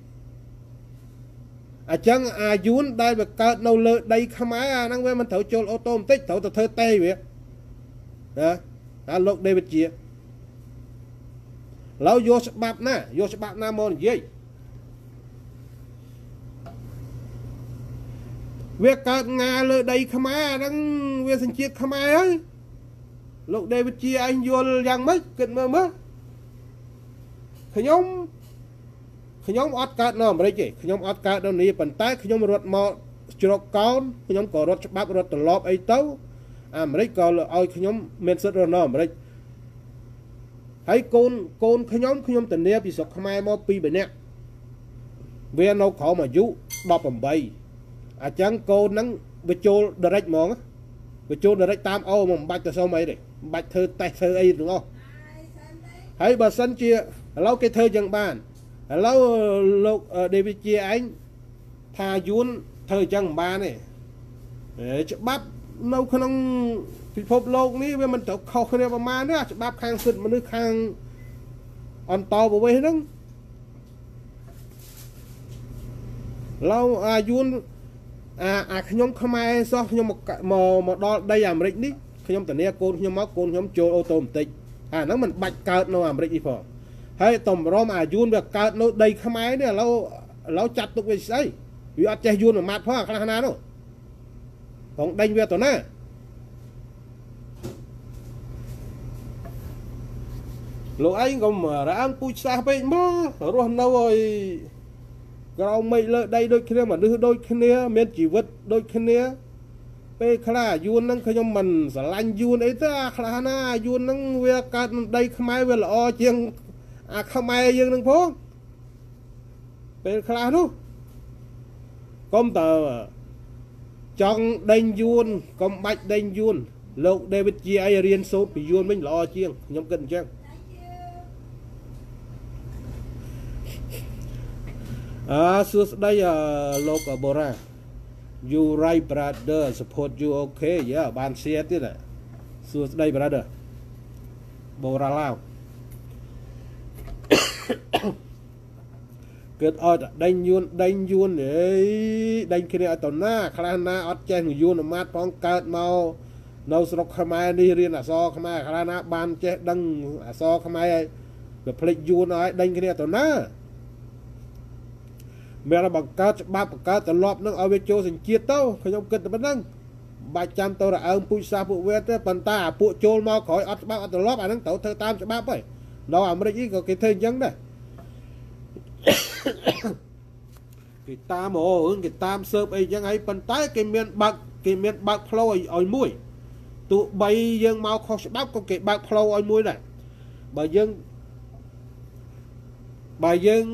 អញ្ចឹងអាយួនដែលវាកើតនៅលើដីខ្មែរអាហ្នឹងវាមិនត្រូវចូលអូតូបន្តិចត្រូវទៅធ្វើតេវាណាអាលោកដេវីតជាឡូវយកច្បាប់ណាយកច្បាប់ណាមកនិយាយវាកើតងាលើដីខ្មែរអាហ្នឹងវាសញ្ជាតិខ្មែរហើយ លោកដេវីតជាឯងយល់យ៉ាងម៉េចគិតមើលមើលខ្ញុំខ្ញុំអត់កើតនៅអាមេរិកទេខ្ញុំអត់កើតនៅនេះប៉ុន្តែខ្ញុំរត់មកជ្រកកោនខ្ញុំក៏រត់ច្បាប់រត់ត្រឡប់អីទៅអាមេរិកក៏ឲ្យខ្ញុំមានសិទ្ធិរស់នៅអាមេរិកហើយកូនកូនខ្ញុំខ្ញុំធានាពីស្រុកខ្មែរមកពីរនាក់វានៅក្រោមអាយុ18អញ្ចឹងកូនហ្នឹងវាចូល direct ហ្មងវាចូល direct តាមអូមកមិនបាច់ទៅសុំអីទេ មិនបាច់ធ្វើតេស្តធ្វើអីទាំងអស់ហើយបើសិនជាឥឡូវគេធ្វើយ៉ាងបានឥឡូវលោកដេវីជាឯងថាយួនធ្វើអញ្ចឹងមិនបានទេច្បាប់នៅក្នុងពិភពលោកនេះវាមិនត្រូវខុសគ្នាប្រមាណទេច្បាប់ខាងសិទ្ធិមនុស្សខាងអន្តរប្រវេសហ្នឹងឡូវអាយួនអាអាខ្ញុំខ្មែរសោះខ្ញុំមកមកមកដល់ដីអាមេរិកនេះ ខ្ញុំតានាកូនខ្ញុំមកកូនខ្ញុំចូលអូតូម៉ាទិកអាហ្នឹងมันបាច់កើតនៅអាមេរិកនេះផងហើយតម្រុំអាយួនវាកើតនៅដីខ្មែរនេះឥឡូវឥឡូវចាត់ទុកវាស្អីវាអត់ចេះយួនអាម៉ាត់ផងខ្លះណានោះផងដេញវាទៅណាលោកឯងកុំរាមពូជសាសពេកមករស់នៅឲ្យក្រោមមេឃលើដីដូចគ្នាមនុស្សដូចគ្នា មានជីវិតដូចគ្នា ពេលខ្លះយួនហ្នឹងខ្ញុំមិនស្រឡាញ់យួនអីទេអាខ្លះណាយួនហ្នឹងវាកើតនៅដីខ្មែរវាល្អជាងអាខ្មែរយើងហ្នឹងផងពេលខ្លះនោះកុំតើចង់ដេញយួនកុំបាច់ដេញយួនលោក David ជាអីរៀនសូត្រពីយួនវិញល្អជាងខ្ញុំគិតអញ្ចឹងអើសួស្ដីលោកបូរ៉ា you right brother support you okay យ៉ាបាន share ទៀតសួស្ដី brother បូរ៉ាឡាវគិតឲ្យតែដេញយួនដេញយួនអេដេញគ្នាឲ្យទៅណាខ្លះណាអត់ចេះយួនអាមាត់ផងកើតមកនៅស្រុកខ្មែរនេះរៀនអសរខ្មែរខ្លះណាបានចេះដឹងអសរខ្មែរឲ្យវាភ្លេចយួនឲ្យដេញគ្នាទៅណា មានបង្កើតច្បាប់បង្កើតទម្លាប់នឹងឲ្យវាចូលសញ្ជាតិទៅខ្ញុំគិតតែប៉ុណ្្នឹងបាច់ចាំទៅរអើងពូជសាសពួកវាទេប៉ុន្តែអាពួកចូលមកក្រោយអត់ច្បាប់អត់ទម្លាប់អាហ្នឹងត្រូវធ្វើតាមច្បាប់ហើយនៅអាមេរិកនេះក៏គេធ្វើអញ្ចឹងដែរគេតាមអូរឿងគេតាមសើបអីចឹងហើយប៉ុន្តែគេមានបើកគេមានបើកផ្លូវឲ្យឲ្យមួយទោះបីយើងមកខុសច្បាប់ក៏គេបើកផ្លូវឲ្យមួយដែរបើយើងបើយើង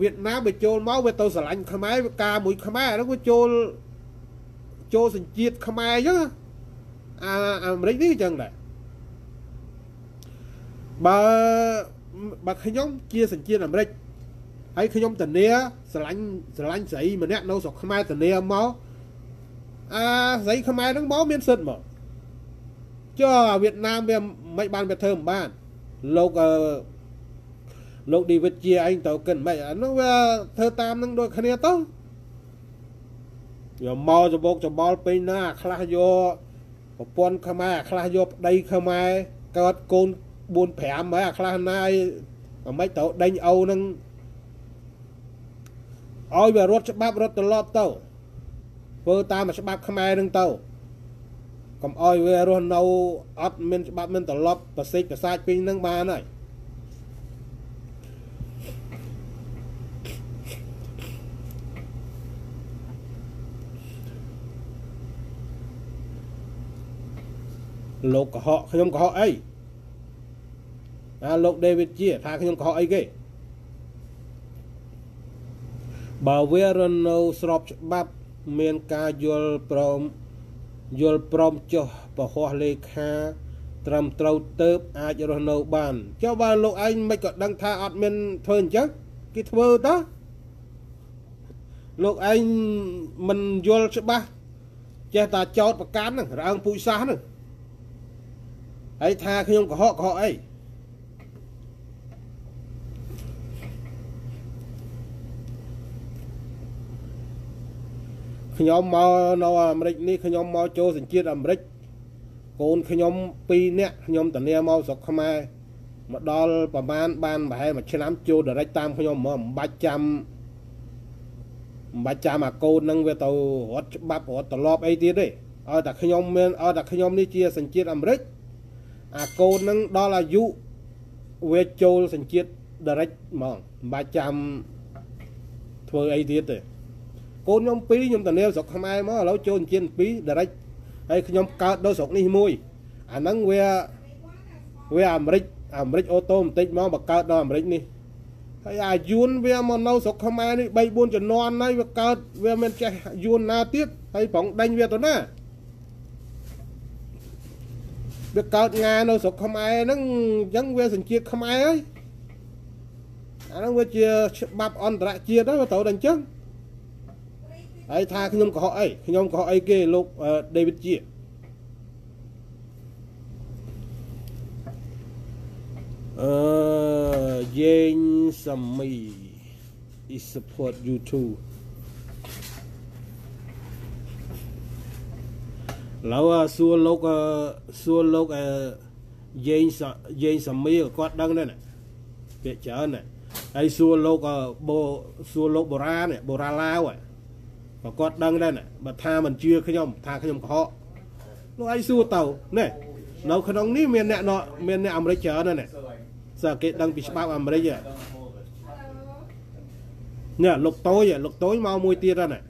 វៀតណាមវាចូលមកវាទៅស្រឡាញ់ខ្មែរវាការមួយខ្មែរហ្នឹងវាចូលចូលសញ្ជាតិខ្មែរអញ្ចឹងអាអាមេរិកនេះអញ្ចឹងដែរបើបើខ្ញុំជាសញ្ជាតិអាមេរិកហើយខ្ញុំធានាស្រឡាញ់ស្រឡាញ់ស្រីម្នាក់នៅស្រុកខ្មែរធានាមកអាស្រីខ្មែរហ្នឹងមកមានសិទ្ធមកចុះវៀតណាមវាមិនបានវាធ្វើមិនបានលោកអឺ លោកឌីវិតជាឯងទៅគិតមិនអានោះវាធ្វើតាមនឹងដូចគ្នាទៅវាមកច្បោកច្បល់ពេញណាខ្លះយកប្រពន្ធខ្មែរខ្លះយកប្តីខ្មែរកើតកូន4 5ហើយអាខ្លះណាយមិនទៅដេញអូនឹងឲ្យវារត់ច្បាប់រត់ត្រឡប់ទៅធ្វើតាមច្បាប់ខ្មែរនឹងទៅកុំឲ្យវារស់នៅអត់មានច្បាប់មានត្រឡប់ប្រសិទ្ធប្រសាចពីនឹងបានហើយ លោកកុហកខ្ញុំកុហកអីអាលោក David ជាថាខ្ញុំកុហកអីគេបើវារនៅស្របច្បាប់មានការយល់ព្រមយល់ព្រមចុះពហោះលេខាត្រឹមត្រូវទៅអាចរស់នៅបានចុះបើលោកឯងមិនក៏ដឹងថាអត់មានធ្វើអញ្ចឹងគេធ្វើតើលោកឯងមិនយល់ច្បាស់ចេះតែចោតប្រកាន់ហ្នឹងរើងពូជសាសហ្នឹង ហើយថាខ្ញុំកុហកកុហកអីខ្ញុំមកនៅអាមេរិកនេះខ្ញុំមកចូលសញ្ជាតិអាមេរិកកូនខ្ញុំ2នាក់ខ្ញុំតានាមកស្រុកខ្មែរមកដល់ប្រហែលបានប្រហែលមួយឆ្នាំចូលដរិចតាមខ្ញុំហ្មងមិនបាច់ចាំមិនបាច់ចាំអាកូននឹងវាទៅរត់ច្បាប់រត់ត្រឡប់អីទៀតទេឲ្យតែខ្ញុំមានឲ្យតែខ្ញុំនេះជាសញ្ជាតិអាមេរិក អាកូននឹងដល់អាយុវាចូលសញ្ជាតិ direct ហ្មងមិនបាច់ចាំធ្វើអីទៀតទេកូនខ្ញុំពីរខ្ញុំទៅនាវស្រុកខ្មែរមកឥឡូវចូលសញ្ជាតិពីរ direct ហើយខ្ញុំកើតនៅស្រុកនេះមួយអាហ្នឹងវាវាអាមេរិកអាមេរិកអូតូបន្តិចមកបកើតដល់អាមេរិកនេះហើយអាយួនវាមកនៅស្រុកខ្មែរនេះ3 4ជំនាន់ហើយវាកើតវាមិនចេះយួនណាទៀតហើយប្រងដេញវាទៅណា វាកើតងានៅស្រុកខ្មែរហ្នឹងអញ្ចឹងវាសញ្ជាតិខ្មែរហើយអាហ្នឹងវាជាច្បាប់អន្តរជាតិហ្នឹងវាត្រូវតែអញ្ចឹងហើយថាខ្ញុំកុហកអីខ្ញុំកុហកអីគេលោក David ជាអឺយេងសាមី is support you too ឡូវសួរលោកសួរលោកអឺយេងយេងសាមីគាត់ដឹងដែរណាពាក្យច្រើនណាហើយសួរលោកបូសួរលោកបូរ៉ានេះបូរ៉ាឡាវក៏គាត់ដឹងដែរណាបើថាមិនជឿខ្ញុំថាខ្ញុំកុហកលោកឯងសួរទៅណែនៅក្នុងនេះមានអ្នកមានអ្នកអាមេរិកច្រើនណាស់សើគេដឹងពីច្បាប់អាមេរិកនេះលោកតូចលោកតូចមកមួយទៀតហ្នឹងណា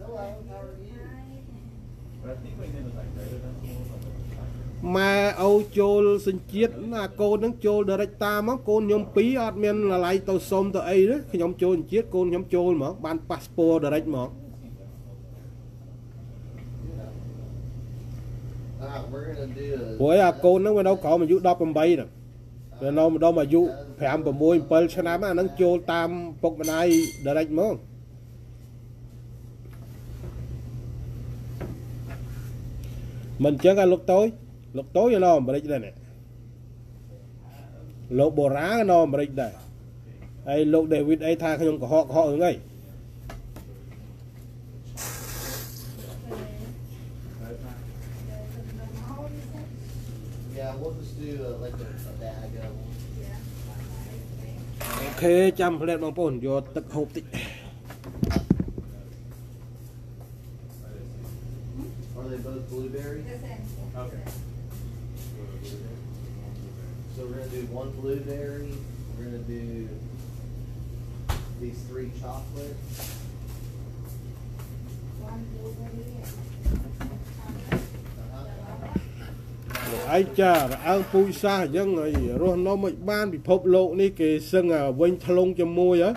ម៉ែអូចូលសញ្ជាតិណាកូននឹងចូល director មកកូនខ្ញុំពីរអត់មានលឡៃទៅសុំទៅអីទេខ្ញុំចូលសញ្ជាតិកូនខ្ញុំចូលមកបាន passport direct មក we're gonna do ព្រោះអាកូនហ្នឹងវានៅក្រោមអាយុ18ហ្នឹងវានៅម្ដងអាយុ5 6 7ឆ្នាំអាហ្នឹងចូលតាមពុកម្ដាយ direct មកមិនចឹងអាលោកតូច លោកតូចនៅអាមេរិកដែរនេះលោកបូរ៉ានៅអាមេរិកដែរហើយលោក David អីថាខ្ញុំកុហកកុហកហ្នឹងអី Yeah, we'll just do uh, like a, a bag of them. អូខេចាំផ្លែតបងប្អូនយកទឹកហូបតិច Are they both blueberry? Okay. So we're gonna do one blueberry. We're gonna do these three chocolate. Uh-huh. ឯងចាអើងពូជសាសអញ្ចឹងហើយរស់នៅមិនបានពិភពលោកនេះគេសឹងវិញថ្លងជាមួយហ៎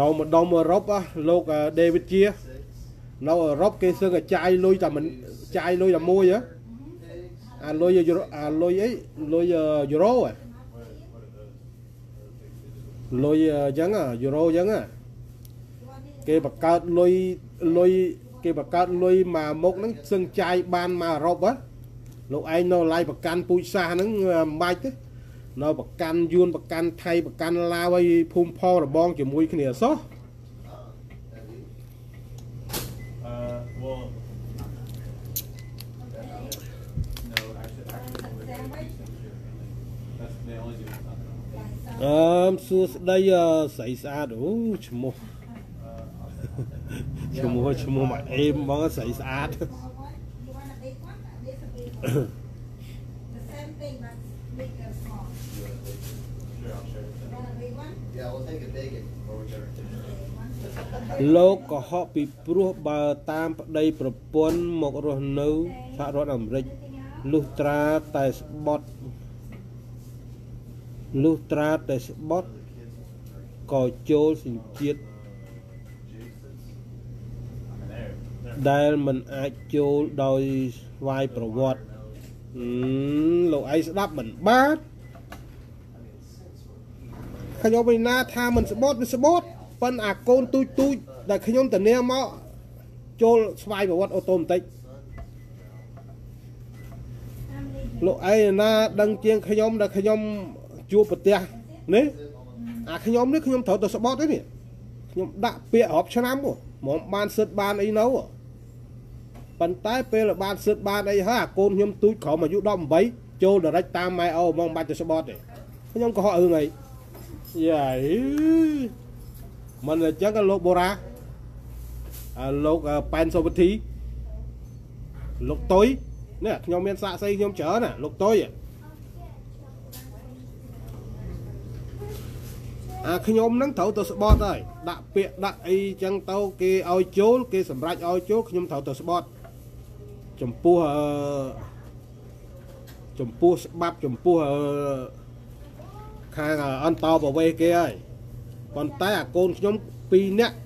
នៅម្ដុំអឺរ៉ុបលោក David ជា Six នៅអឺរ៉ុបគេសឹងតែចាយលុយតែមិនចាយលុយតែមួយហ៎ pigs. អាលុយយូរ៉ូអាលុយអីលុយយូរ៉ូហ៎លុយអញ្ចឹងយូរ៉ូអញ្ចឹងគេបង្កើតលុយលុយគេបង្កើតលុយមកមុខហ្នឹងសឹងចាយបានមកអឺរ៉ុបហ៎លោកឯងនៅឡាយប្រកាន់ពូជសាសហ្នឹងមិនបាច់ទេនៅប្រកាន់យួនប្រកាន់ថៃប្រកាន់ឡាវហើយភូមិផលរបងជាមួយគ្នាសោះ អឺសួស្ដីអឺស្រីស្អាតអូឈ្មោះ Uh, ឈ្មោះឈ្មោះមកអេមបងស្រីស្អាត You want a big one? This a big one. The same thing, but big or small. sure, I'll share with You them. want a big one? Yeah, we'll take a big one over there. Big one. លោកកុហកពីព្រោះបើតាមប្តីប្រពន្ធមករស់នៅសហរដ្ឋអាមេរិក Anything else? លុះត្រាតែស្បត់ លុះត្រាតែស្បត់ក៏ចូលសញ្ជាតិ I mean, they're, they're ដែលមិនអាចចូលដោយស្វ័យប្រវត្តិអឺលោកឯងស្ដាប់មិនបាទខ្ញុំវិញណាថាមិនស្បត់វាស្បត់ប៉ុន្តែអាកូនទូចទូចដែលខ្ញុំតានាមកចូលស្វ័យប្រវត្តិអូតូម៉ាទិក How many? លោកឯងណាដឹងជាងខ្ញុំដែលខ្ញុំ ជួបប្រទះនេះអាខ្ញុំនេះខ្ញុំត្រូវទៅស្បត់ទេនេះខ្ញុំដាក់ពាក្យរាប់ឆ្នាំហ៎មកបានសិទ្ធបានអីនៅហ៎ប៉ុន្តែពេលបានសិទ្ធបានអីហើយអាកូនខ្ញុំទូចក្រោមអាយុ18ចូល direct តាមម៉ែអូមកមិនបាច់ទៅស្បត់ទេខ្ញុំក៏ហក់រឿងអីយ៉ាយមិនអញ្ចឹងក៏លោកបូរ៉ាអាលោកអឺប៉ែនសុវធីលោកតុយនេះខ្ញុំមានសាកសីខ្ញុំច្រើនណាលោកតុយ អាខ្ញុំហ្នឹងត្រូវទៅស្បត់ហើយដាក់ពាក្យដាក់អីចឹងទៅគេឲ្យចូល គេសម្រេចឲ្យចូលខ្ញុំត្រូវទៅស្បត់ចំពោះអឺចំពោះច្បាប់ចំពោះអឺខាងអន្តរបវេសគេហើយប៉ុន្តែអាកូនខ្ញុំ2នាក់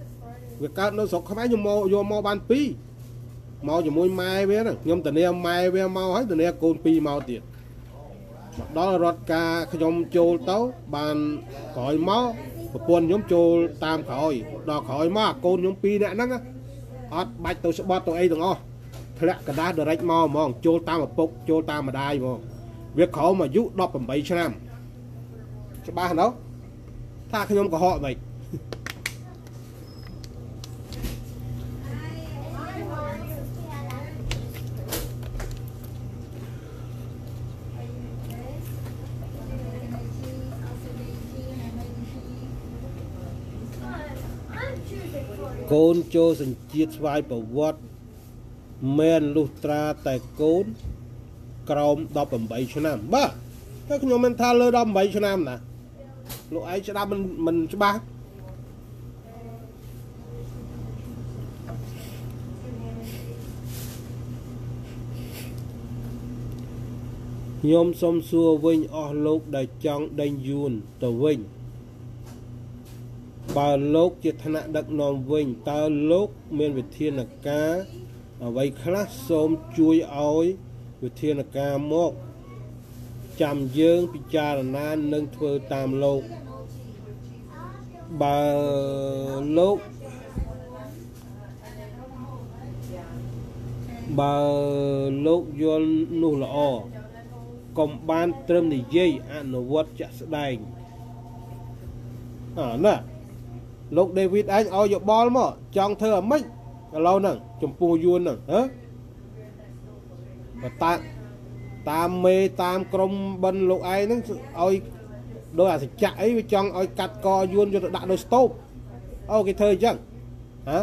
វាកើតនៅស្រុកខ្មែរខ្ញុំមកយកមកបាន2មកជាមួយម៉ែវាហ្នឹងខ្ញុំធានាម៉ែវាមកហើយធានាកូន2មកទៀត មកដល់រត់ការខ្ញុំចូលទៅបានក្រោយមកប្រពន្ធខ្ញុំចូលតាមក្រោយដល់ក្រោយមកកូនខ្ញុំពីរនាក់ហ្នឹងអត់បាច់ទៅស្បត់ទៅអីទាំងអស់ធ្លាក់កដាស់ដរិចមកហ្មងចូលតាមឪពុកចូលតាមម្ដាយហ្មងវាក្រោមអាយុ18ឆ្នាំច្បាស់ណោះថាខ្ញុំកុហកមិន កូនចូលសញ្ជាតិស្វ័យប្រវត្តិមែនលុះត្រាតែកូនក្រោម18ឆ្នាំបាទតែខ្ញុំមិនថាលើ18ឆ្នាំណាលោកឯងស្ដាប់មិនមិនច្បាស់ខ្ញុំសុំសួរវិញអស់លោកដែលចង់ដេញយួនទៅវិញ បើលោកជាឋានៈដឹកនាំវិញតើលោកមានវិធានការអ្វីខ្លះសូមជួយឲ្យវិធានការមកចាំយើងពិចារណានិងធ្វើតាមលោកបើលោកបើលោកយល់នោះល្អកុំបានត្រឹមនិយាយអនុវត្តជាក់ស្ដែងអាណា លោកដេវីតឯងឲ្យយោបល់មកចង់ធ្វើអាម៉េចឥឡូវហ្នឹងចំពោះយួនហ្នឹងហ៎បើតាតាមមេតាមក្រមបិណ្ឌលោកឯងហ្នឹងឲ្យដោយអាសច្ចៈអីវាចង់ឲ្យកាត់កយួនយកទៅដាក់ដោយស្ទូបអូគេធ្វើអញ្ចឹងហ៎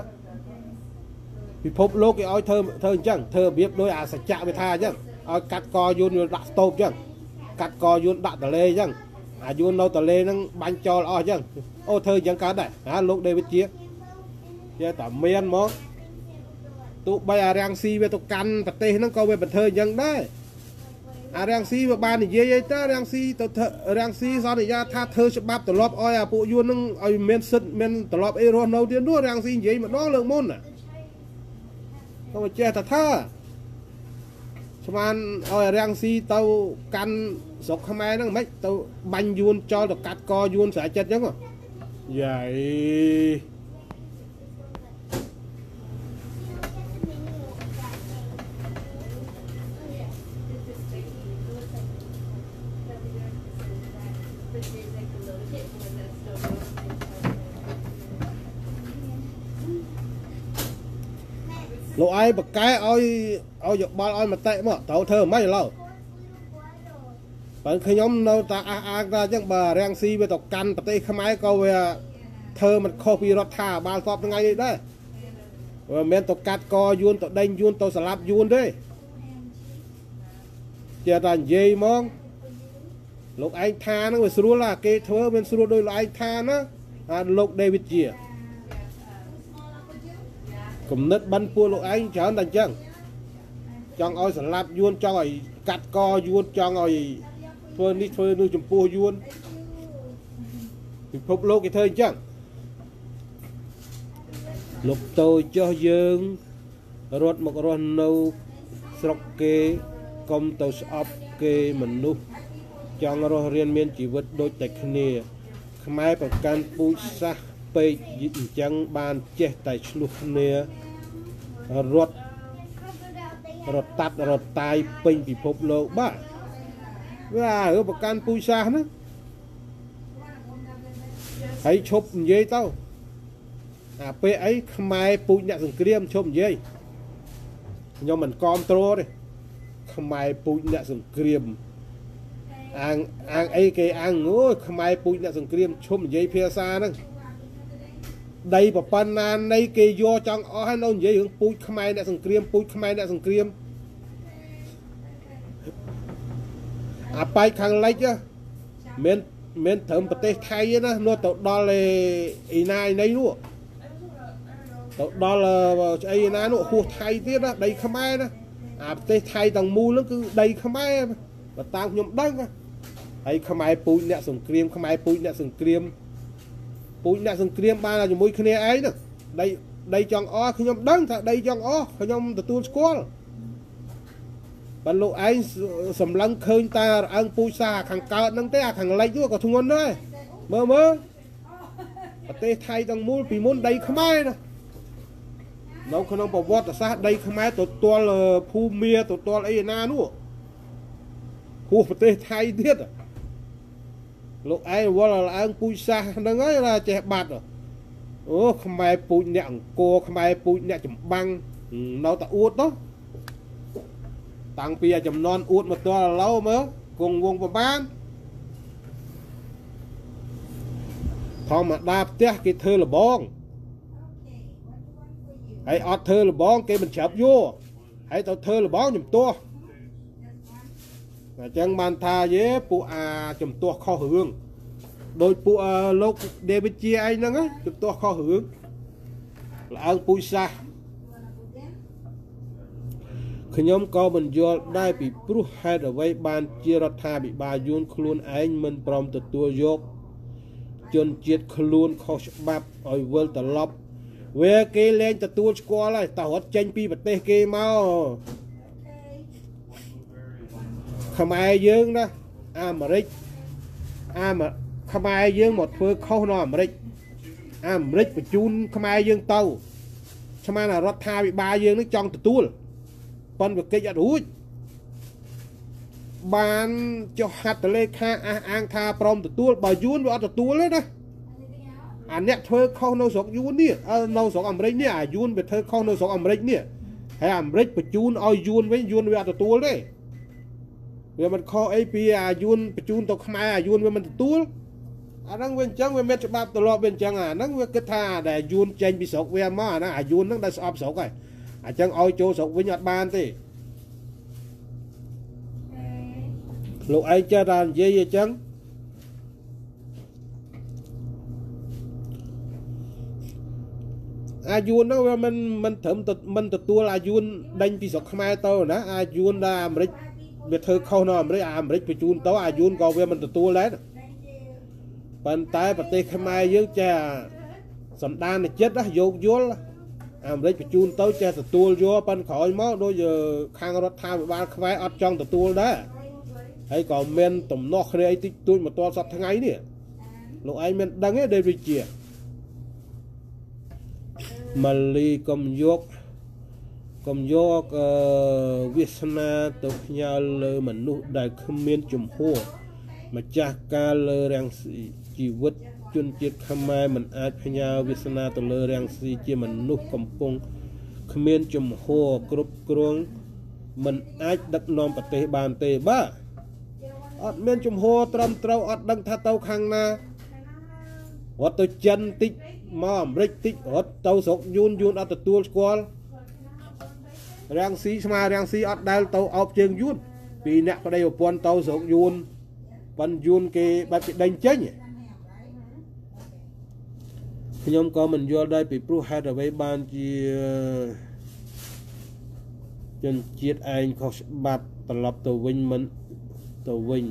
ពិភពលោកគេឲ្យធ្វើធ្វើអញ្ចឹងធ្វើរបៀបដោយអាសច្ចៈវាថាអញ្ចឹងឲ្យកាត់កយួនយកដាក់ស្ទូបអញ្ចឹងកាត់កយួនដាក់តលេអញ្ចឹង អាយួននៅតលេហ្នឹងបាញ់ចោលអស់អញ្ចឹងអូធ្វើអញ្ចឹងកើតដែរហាលោកដេវីតជាជាតែមានមកទោះបីអារាំងស៊ីវាទៅកាន់ប្រទេសហ្នឹងក៏វាបន្ទើអញ្ចឹងដែរអារាំងស៊ីវាបាននិយាយអីទៅរាំងស៊ីទៅធ្វើរាំងស៊ីសន្យាថាធ្វើច្បាប់ត្រឡប់ឲ្យអាពួកយួនហ្នឹងឲ្យមានសិទ្ធិមានត្រឡប់អីរស់នៅទៀតនោះរាំងស៊ីនិយាយម្ដងលើកមុនណាក៏មិនចេះតែថាស្មានឲ្យរាំងស៊ីទៅកាន់ ស្រុកខ្មែរហ្នឹងមិនទៅបាញ់យួនចោលទៅកាត់កយួនស្រែចិត្តអញ្ចឹងយាយលោកឯងបកកែឲ្យឲ្យយោបល់ឲ្យមតិមកត្រូវធ្វើមិនឥឡូវ បើខ្ញុំនៅតែអះអាងថាអញ្ចឹងបើរាំងស៊ីវាទៅកាន់ប្រទេសខ្មែរក៏វាធ្វើមិនខុសពីរដ្ឋាភិបាលសពថ្ងៃនេះដែរវាមិនមែនទៅកាត់កយួនទៅដេញយួនទៅស្លាប់យួនទេជាតែនិយាយហ្មងលោកឯងថាហ្នឹងវាស្រួលឡាគេធ្វើមានស្រួលដោយលោកឯងថាណាអាលោកដេវីតជាគំនិតបិណ្ឌពួកលោកឯងច្រើនតែអញ្ចឹងចង់ឲ្យស្លាប់យួនចង់ឲ្យកាត់កយួនចង់ឲ្យ ធ្វើនេះធ្វើនោះចំពោះយួនពិភពលោកគេធ្វើអញ្ចឹងលោកតូចចុះយើងរត់មករស់នៅស្រុកគេកុំទៅស្អប់គេមនុស្សចង់រស់រៀនមានជីវិតដូចតែគ្នា ខ្មែរប្រកាន់ពូជសាសន៍ពេកអញ្ចឹងបានចេះតែឆ្លោះគ្នារត់រត់តាត់រត់តាយពេញពិភពលោកបាទ វារឿងប្រកាន់ពូជសាសន៍ណាហើយឈប់និយាយទៅអាពេលអីខ្មែរពូជអ្នកសង្គ្រាមឈប់និយាយខ្ញុំមិនគាំទ្រទេខ្មែរពូជអ្នកសង្គ្រាមអាងអាងអីគេអាងអូយខ្មែរពូជអ្នកសង្គ្រាមឈប់និយាយភាសាហ្នឹងដីប្រប៉ុណ្ណានៃគេយកចង់អស់ហើយនៅនិយាយរឿងពូជខ្មែរអ្នកសង្គ្រាមពូជខ្មែរអ្នកសង្គ្រាម អាបែកខាងលិចមានមានត្រឹមប្រទេសថៃទេណានោះទៅដល់អីណាឯណីនោះទៅដល់ស្អីណានោះហួសថៃទៀតណាដីខ្មែរណាអាប្រទេសថៃទាំងមូលហ្នឹងគឺដីខ្មែរបើតាមខ្ញុំដឹងហើយខ្មែរពូជអ្នកសង្គ្រាមខ្មែរពូជអ្នកសង្គ្រាមពូជអ្នកសង្គ្រាមបានជាមួយគ្នាឯងហ្នឹងដីដីចង់អខ្ញុំដឹងថាដីចង់អខ្ញុំទទួលស្គាល់ បើលោកឯងសម្លឹងឃើញតែអើងពូជសាខាងកើតហ្នឹងទេអាខាងលិចនោះក៏ធ្ងន់ដែរមើលមើលប្រទេសថៃទាំងមូលពីមុនដីខ្មែរណានៅក្នុងប្រវត្តិសាស្ត្រដីខ្មែរទទួលភូមាទទួលអីណានោះហួសប្រទេសថៃទៀតលោកឯងវល់ឡើង ពូជសាសហ្នឹងហើយថាចេះបាត់អូខ្មែរពូជអ្នកអង្គរខ្មែរពូជអ្នកចម្បាំងនៅតែអួតទៅ តាំងពីអាចំនួនអួតមកទល់ឥឡូវមើលគង់វងប្របានធម្មតាផ្ទះគេធ្វើលបង Okay, what do you want for you? ហើយអត់ធ្វើលបងគេមិនច្រាប់យោហើយទៅធ្វើលបងជំទាស់ Just one. អញ្ចឹងបានថាយេពួកអាជំទាស់ខុសរឿងដោយពួកអឺលោកដេវីតជាឯងហ្នឹងណាជំទាស់ខុសរឿងល្អើពូជសាសន៍ You wanna put them? ខ្ញុំក៏មិនយល់ដែរពីព្រោះហេតុអ្វីបានជារដ្ឋាភិបាលយួនខ្លួនឯងមិនព្រមទទួលយកជនជាតិខ្លួនខុសច្បាប់ឲ្យវិលត្រឡប់វាគេលែងទទួលស្គាល់ហើយតើរត់ចេញពីប្រទេសគេមក Okay. ខ្មែរយើងណាអាមេរិកអាមេខ្មែរយើងមកធ្វើខុសនៅអាមេរិកអាមេរិកបញ្ជូនខ្មែរយើងទៅស្មានថារដ្ឋាភិបាលយើងនឹងចង់ទទួល ប៉ុន្តែវាកិច្ចអត់រួចបានចុះហត្ថលេខាអះអាងថាព្រមទទួលបើយួនវាអត់ទទួលទេណា Anything else? អាអ្នកធ្វើខុសនៅស្រុកយួននេះអឺនៅស្រុកអាមេរិកនេះអាយួនវាធ្វើខុសនៅស្រុកអាមេរិកនេះហើយអាមេរិកបញ្ជូនឲ្យយួនវិញយួនវាអត់ទទួលទេវាមិនខុសអីពីអាយួនបញ្ជូនទៅខ្មែរអាយួនវាមិនទទួលអាហ្នឹងវាអញ្ចឹងវាមានច្បាប់ទម្លាប់វាអញ្ចឹងអាហ្នឹងវាគិតថាដែលយួនចេញពីស្រុកវាមកអាហ្នឹងអាយួនហ្នឹងដែលស្អប់ស្រុកហើយ អញ្ចឹងឲ្យចូលស្រុកវិញអត់បានទេ Okay. លោកឯងចេះតែនិយាយអញ្ចឹងអាយួនហ្នឹងវាមិនមិនត្រឹមតែមិនទទួលអាយួនដេញពីស្រុកខ្មែរទៅណាអាយួនដែលអាមេរិកវាធ្វើខុសនៅអាមេរិកអាមេរិកបញ្ជូនទៅអាយួនក៏វាមិនទទួលដែរ Thank you. ប៉ុន្តែប្រទេសខ្មែរយើងចេះសំដានចិត្តណាយោគយល់ អាមេរិកបញ្ជូនទៅចេះទទួលយកប៉ុន្តែក្រោយមកដូចជាខាងរដ្ឋាភិបាលខ្មែរអត់ចង់ទទួលដែរហើយក៏មានទំនាស់គ្នាអីតិចតួចមកតលសប្តាហ៍ថ្ងៃនេះលោកឯងមានដឹងទេដេវីជាម៉ាលីកុំយកកុំយកអឺវាសនាទៅផ្ញើលើមនុស្សដែលគ្មានជំហរម្ចាស់ការលើរាំងស៊ីជីវិត ជនជាតិខ្មែរមិនអាចផ្ញើវាសនាទៅលើរាំងស៊ីជាមនុស្សកំពុងគ្មានជំហរគ្រប់គ្រងមិនអាចដឹកនាំប្រទេសបានទេបាទអត់មានជំហរត្រឹមត្រូវអត់ដឹងថាទៅខាងណារត់ទៅចិនតិចមកអាមេរិកតិចរត់ទៅស្រុកយួនយួនអត់ទទួលស្គាល់រាំងស៊ីស្មារាំងស៊ីអត់ដែលទៅអោបជើងយួនពីអ្នកប្តីប្រពន្ធទៅស្រុកយួនប៉ុនយួនគេបាត់ពីដេញចេញ ខ្ញុំក៏មិនយល់ដែរពីព្រោះហេតុអ្វីបានជាជនជាតិឯងខុសច្បាប់ត្រឡប់ទៅវិញមិនទៅវិញ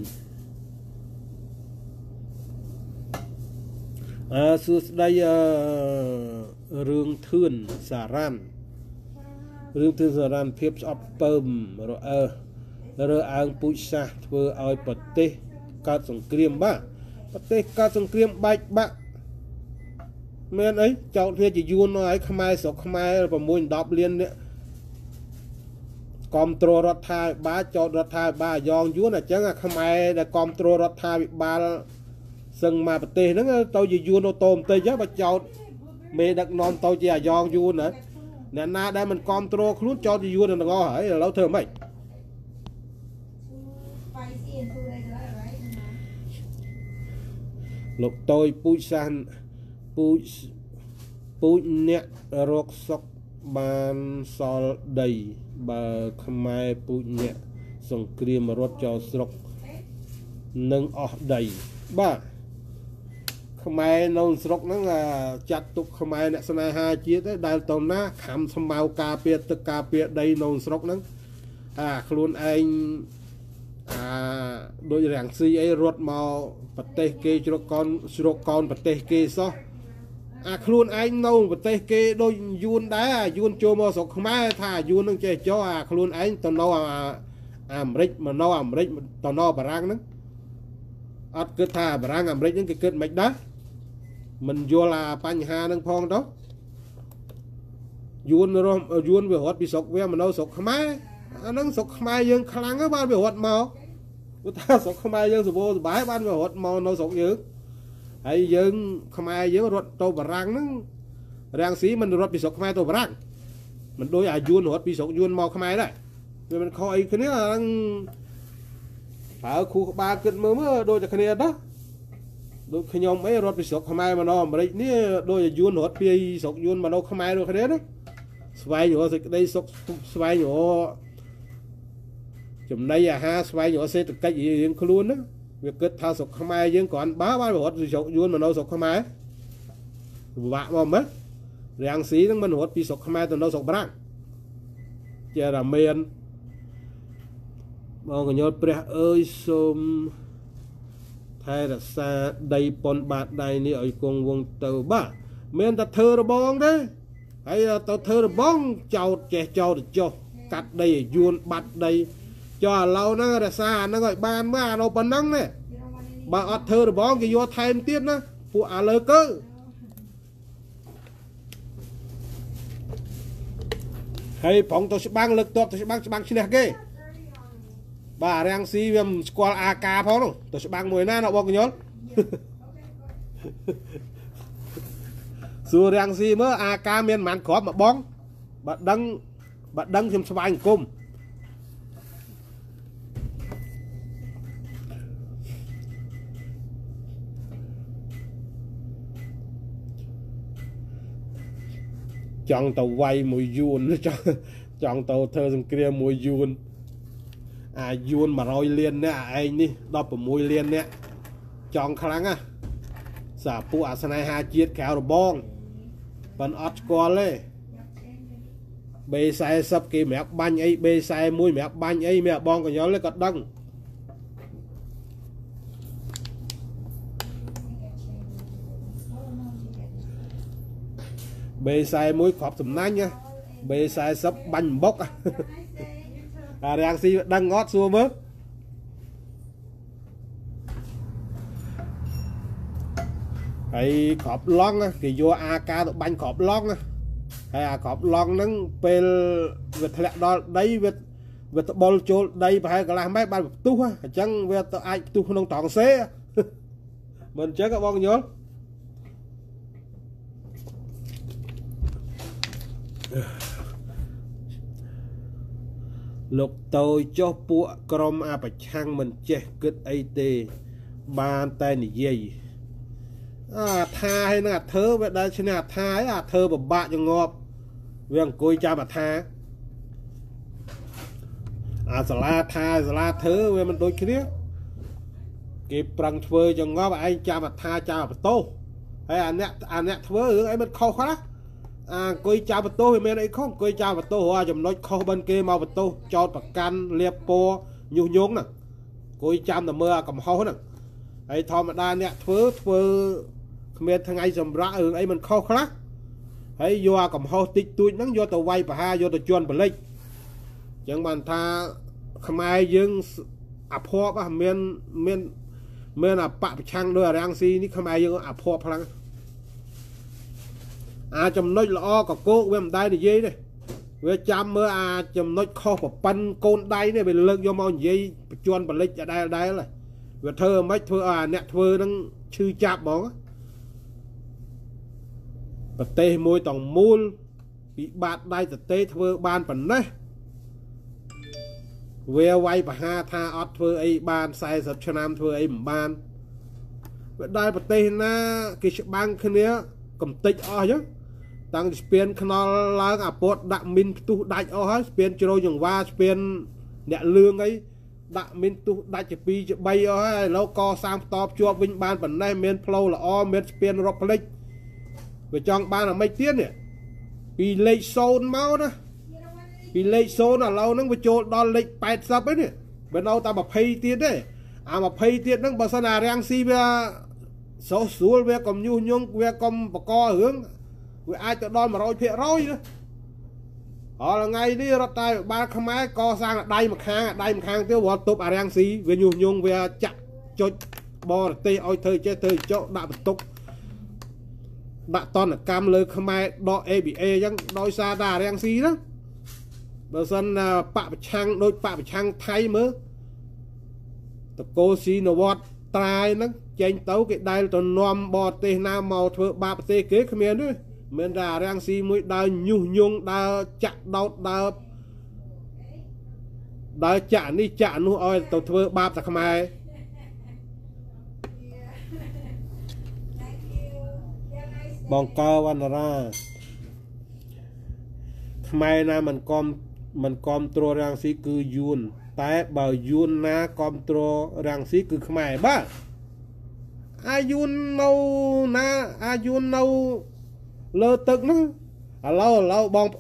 អើសួស្ដីអឺរឿងធឿនសារ៉ាន់រឿងធឿនសារ៉ាន់ភាពស្អប់ពើមរអើរើអើងពូជសាសន៍ធ្វើឲ្យប្រទេសកើតសង្គ្រាមបាទប្រទេសកើតសង្គ្រាមបែកបាក់ មែនអីចោតវាជាយួនមកឲ្យខ្មែរស្រុកខ្មែរ6 10លាននេះគ្រប់គ្រងរដ្ឋាភិបាលចោតរដ្ឋាភិបាលយ៉ងយួនអញ្ចឹងអាខ្មែរដែលគ្រប់គ្រងរដ្ឋាភិបាលសឹងមកប្រទេសហ្នឹងទៅជាយួនអូតូបន្តិចបើចោតមេដឹកនាំទៅជាអាយ៉ងយួនណាអ្នកណាដែលមិនគ្រប់គ្រងខ្លួនចោតជាយួនទាំងអស់ហើយឥឡូវធ្វើម៉េច Spicy and too regular, right? លោកតូចពូជសាសន៍ ពូជពូជអ្នករកសុកបានសល់ដីបើខ្មែរពូជអ្នកសង្គ្រាមរត់ចោលស្រុកនឹងអស់ដីបាទខ្មែរនៅស្រុកហ្នឹងអាចាត់ទុកខ្មែរអ្នកស្នេហាជាតិឯងដែលតណាខំសម្បៅការពារទឹកការពារដីនៅស្រុកហ្នឹងអាខ្លួនឯងអាដូចរាំងស៊ីអីរត់មកប្រទេសគេជ្រកកនជ្រកកនប្រទេសគេសោះ អាខ្លួនឯងនៅប្រទេសគេដូចយួនដែរអាយួនចូលមកស្រុកខ្មែរថាយួននឹងចេះចោះអាខ្លួនឯងទៅនៅអាអាមេរិកមកនៅអាមេរិកទៅនៅបារាំងហ្នឹងអត់គិតថាបារាំងអាមេរិកហ្នឹងគេគិតមិនដែរមិនយល់អាបញ្ហាហ្នឹងផងទៅយួនរស់យួនវារត់ពីស្រុកវាមកនៅស្រុកខ្មែរអាហ្នឹងស្រុកខ្មែរយើងខ្លាំងហើយបានវារត់មកព្រោះថាស្រុកខ្មែរយើងសម្បូរសបាយបានវារត់មកនៅស្រុកយើង ហើយយើង ខ្មែរយើងរត់ទៅបារាំងហ្នឹងរាំងស៊ីមិនរត់ពីស្រុកខ្មែរទៅបារាំងមិនដូចអាយួនរត់ពីស្រុកយួនមកខ្មែរដែរវាមិនខុសអីគ្នាហ្នឹងប្រើគ្រូក្បាលគិតមើលមើលដូចតែគ្នាដែរដូចខ្ញុំអីរត់ពីស្រុកខ្មែរមកនៅអាមេរិកនេះដូចអាយួនរត់ពីស្រុកយួនមកនៅខ្មែរដូចគ្នាណាស្វែងរកសេចក្តីសុខស្វែងរកចំណីអាហារស្វែងរកសេដ្ឋកិច្ចរៀងខ្លួនណា វាគិតថាស្រុកខ្មែរយើងគ្រាន់បើបានរត់ពីស្រុកយួនមកនៅស្រុកខ្មែរពិបាកមកមើលរាំងស៊ីហ្នឹងមិនរត់ពីស្រុកខ្មែរទៅនៅស្រុកបារាំងជាតែមានបងកញ្ញត់ព្រះអើយសូមថែរក្សាដីប៉ុនបាតដៃនេះឲ្យគង់វង្សទៅបាទមានតែធ្វើរបងទេហើយទៅធ្វើរបងចោតចេះចោតចុះកាត់ដីឲ្យយួនបាត់ដី ចុះឥឡូវហ្នឹងរក្សាអាហ្នឹងឲ្យបានមកអានោះប៉ុណ្ណឹងនេះ You don't want any បើអត់ធ្វើរបងគេយកថែមទៀតណាពួកអាលើកើហើយប្រងទៅច្បាំងលើកតបទៅច្បាំងច្បាំងឈ្នះគេបាទរាំងស៊ីវាមិនស្គាល់អាការផងនោះទៅច្បាំងមួយណាណាបងកញ្ញុលសួររាំងស៊ីមើលអាការមានប៉ុន្មានគ្រាប់មកបងបើដឹងបើដឹងខ្ញុំស្វែងអង្គម ចង់ទៅវាយមួយយួនចង់ចង់ទៅធ្វើសង្គ្រាមមួយយួនអាយួន100លានអ្នកអាឯងនេះ16លានអ្នកចង់ខ្លាំងណាសាពួកអាស្នេហាជាតិក្រៅរបងប៉ិនអត់ស្គាល់ទេ B40 គេសម្រាប់បាញ់អី B41 សម្រាប់បាញ់អីមានបងកញ្ញុលក៏ដឹង B41 គ្រាប់សំណាញ់ណា B40 បាញ់អំបុកអារាំងស៊ីដឹងអត់សួរមើលហើយក្របឡង់ណាគេយកអាការទៅបាញ់ក្របឡង់ណាហើយអាក្របឡង់ហ្នឹងពេលវាធ្លាក់ដល់ដីវាវាត្បុលចូលដីប្រហែលកន្លះម៉ែត្របានផ្ទុះហ៎អញ្ចឹងវាទៅអាចផ្ទុះក្នុងត្រង់សេមិនអញ្ចឹងហ៎បងយល់ លោកតូចចុះពួកក្រុមអប្រឆាំងមិនចេះគិតអីទេ បានតែនិយាយអាថាហើយនឹងអាធ្វើវាដែលឈ្នះអាថាហើយអាធ្វើពិបាកចងប់វាអង្គុយចាំអាថាអាសាលាថាសាលាធ្វើវាមិនដូចគ្នាគេប្រឹងធ្វើចងប់ឯងចាំអាថាចាំអាបន្ទោសហើយអាអ្នកអាអ្នកធ្វើរឿងអីមិនខុសខ្លះ អាអង្គុយចៅបន្ទោសវាមានអីខុសអង្គុយចៅបន្ទោសអាចំណុចខុសបិណ្ឌគេមកបន្ទោសចោតប្រកាន់លៀបពណ៌ញុះញង់ហ្នឹងអង្គុយចាំតែមើលអាកំហុសហ្នឹងហើយធម្មតាអ្នកធ្វើធ្វើគ្មានថ្ងៃសម្រាប់រឿងអីមិនខុសខ្លះហើយយកអាកំហុសតិចតួចហ្នឹងយកទៅវាយប្រហារយកទៅជន់បលិចអញ្ចឹងបានថាខ្មែរយើងអភ័ព្វហ្នឹងមានមានមានអបពប្រឆាំងដោយអារាំងស៊ីនេះខ្មែរយើងអភ័ព្វខ្លាំងណាស់ អាចំណុចល្អកកោកវាមិនដែរនិយាយទេវាចាំមើលអាចំណុចខុសប្រប៉ិនកូនដៃនេះវាលើកយកមកនិយាយបញ្ជន់បលិចដដែលដែលវាធ្វើអ្មិចធ្វើឲ្យអាអ្នកធ្វើនឹងឈឺចាប់ហ្មងប្រទេសមួយតងមូលពីបាតដៃតទេធ្វើបានប៉ុណ្ណេះវាវាយបហាថាអត់ធ្វើអីបាន40ឆ្នាំធ្វើអីមិនបានវាដែលប្រទេសណាគេច្បាំងគ្នាកំតិចអស់ចឹង តាំងពីស្ពានខ្នល់ឡើងអាពតដាក់មីនផ្ទុះដាច់អស់ហើយស្ពានជ្រោយចង្វាស្ពានអ្នកលឿងអីដាក់មីនផ្ទុះដាច់ជា2ជា3អស់ហើយឥឡូវកសាងផ្តបជាប់វិញបានប៉ុណ្ណេះមានផ្លូវល្អមានស្ពានរົບផ្លិចវាចង់បានអាម៉េចទៀតនេះពីលេខ0មកណាពីលេខ0ឥឡូវហ្នឹងវាចូលដល់លេខ80ហើយនេះបើនៅតែ20ទៀតទេអា20ទៀតហ្នឹងបើសិនអារាំងស៊ីវាសោះស្រួលវាកុំញុះញង់វាកុំបកករឿង វាអាចទៅដល់100%ណាអល់ថ្ងៃនេះរដ្ឋាភិបាលខ្មែរកសាងដៃម្ខាងដៃម្ខាងទៀតវល់ទប់អារាំងស៊ីវាញុះញង់វាចាក់ចុចបរទេសឲ្យធ្វើចេះធ្វើចុះដាក់បន្ទុកដាក់តនកម្មលើខ្មែរដក ABA អញ្ចឹងដោយសារតែអារាំងស៊ីហ្នឹងបើសិនបពប្រឆាំងដូចបពប្រឆាំងថៃមើលតកោស៊ីនវត្តត្រាយហ្នឹងចេញទៅគេដែលទៅនាំបរទេសណាមកធ្វើបាបប្រទេសគេគ្មានទេ មានតែអារាំងស៊ីមួយដើរញុះញង់ដើរចាក់ដោតដើរដើរចាក់នេះចាក់នោះឲ្យទៅធ្វើបាបតែខ្មែរ Thank you. Have a nice day. បងកើវណ្ណរាខ្មែរណាមិនគំមិនគំត្រួរាំងស៊ីគឺយួនតែបើយួនណាគំត្រួរាំងស៊ីគឺខ្មែរបាទអាយួននៅណាអាយួននៅ លើទឹកហ្នឹងឥឡូវឥឡូវបងឥ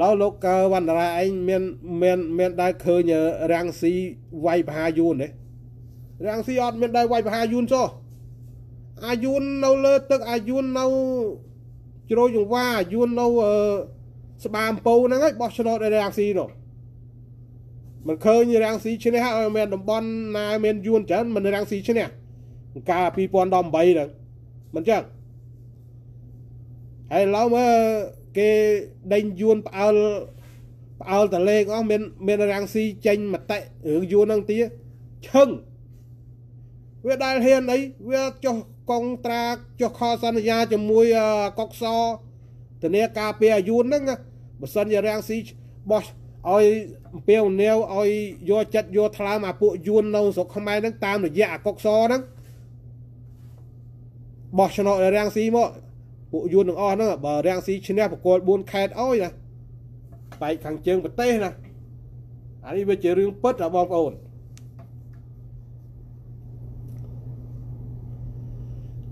ឡូវលោកកើវណ្ណរាឯងមានមានមានដែរឃើញរាំងស៊ីវាយបហាយួនទេរាំងស៊ីអត់មានដែរវាយបហាយួនចុះអាយុននៅលើទឹកអាយុននៅជ្រោយចង្វាអាយុននៅអឺស្បាអំពៅហ្នឹងហើយបោះឆ្នោតឲ្យរាំងស៊ីនោះមិនឃើញរាំងស៊ីឈ្នះឲ្យមានតំបន់ណាមានយួនច្រើនមិនរាំងស៊ីឈ្នះកាល2018ហ្នឹងមិនចឹង ហើយឡូវមើលគេដេញយួនផ្អើលផ្អើលតលេងអស់មានមានរាំងស៊ីចេញមតិរឿងយួនហ្នឹងទៀតឈឹងវាដែលហ៊ានអីវាចុះកងត្រាចុះខសន្យាជាមួយអឺកុកសធនាការពារអាយុនហ្នឹងណាបើសិនជារាំងស៊ីបោះឲ្យអំពាវនាវឲ្យយកចិត្តយកថ្លើមអាពួកយួននៅស្រុកខ្មែរហ្នឹងតាមរយៈអាកុកសហ្នឹងបោះឆ្នោតឲ្យរាំងស៊ីមក ពួកយួនទាំងអស់ហ្នឹងបើរាំងស៊ីឈ្នះប្រកួត4ខេតអើយណាបែកខាងជើងប្រទេសណាអានេះវាជារឿងពិតណាបងប្អូន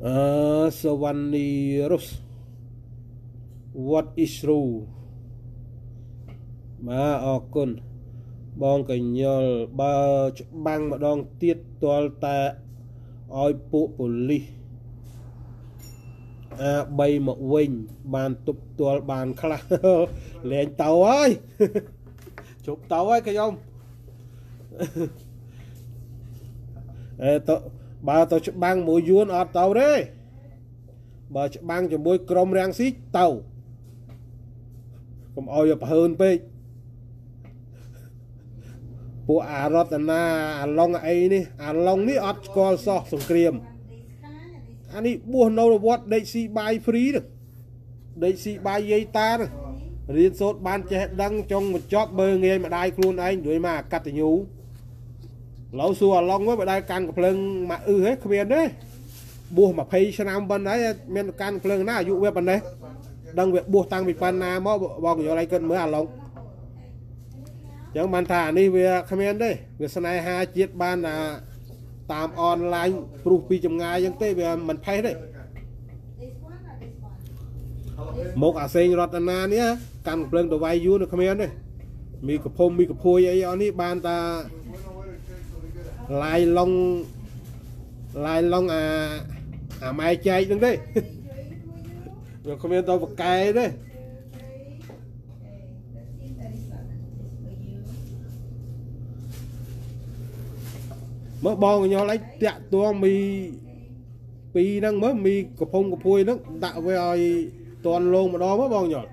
អឺសវណ្ណីរុស What is true បាទអរគុណបងកញ្ញលបើច្បាំងម្ដងទៀតទាល់តែឲ្យពួកប៉ូលីស អា3មកវិញបានទប់ទាល់បានខ្លះលែងទៅហើយជប់ទៅហើយខ្ញុំអេតបើទៅច្បាំងមួយយួនអត់ទៅទេបើច្បាំងជាមួយក្រុមរាំងស៊ីទៅកុំអោយឲ្យប្រហើនពេកពួកអារតនាអាឡុងអីនេះអាឡុងនេះអត់ស្គាល់សោះសង្គ្រាម This kind, this អានេះបួសនៅវត្តដេកស៊ីបាយហ្វ្រីហ្នឹងដេកស៊ីបាយយាយតាហ្នឹងរៀនសូត្របានចេះដឹងចង់បញ្ចប់បើងាយម្ដាយខ្លួនឯងជួយមកអកតញ្ញូឡូវសួរអាឡុងវិញបើដែលកាន់កំភ្លើងមកអឺហេគ្មានទេបួស20ឆ្នាំប៉ុណ្ណេះមានកាន់កំភ្លើងណាអាយុវាប៉ុណ្ណេះដឹងវាបួសតាំងពីប៉ុណ្ណាមកបងយល់ឲ្យគិតមើលអាឡុងអញ្ចឹងបានថាអានេះវាគ្មានទេវាស្នេហាជាតិបានអា តាមអនឡាញព្រោះពីចម្ងាយអញ្ចឹងទេវាមិនផេះទេ one or this one? មកអាសេងរតនានេះកាន់កំភ្លើងទៅវាយយូរនៅគ្មានទេមីកភុំមីកភួយអីអស់នេះបានតាឡាយឡុងឡាយឡុងអាអាម៉ែចែកហ្នឹងទេវាគ្មានទៅបកកែទេ មើលបងកញ្ញុលឯងតាក់ទួងមីពីរហ្នឹងមើលមីកភុំកភួយហ្នឹងដាក់វាឲ្យតន់លងម្ដងមើលបងកញ្ញុល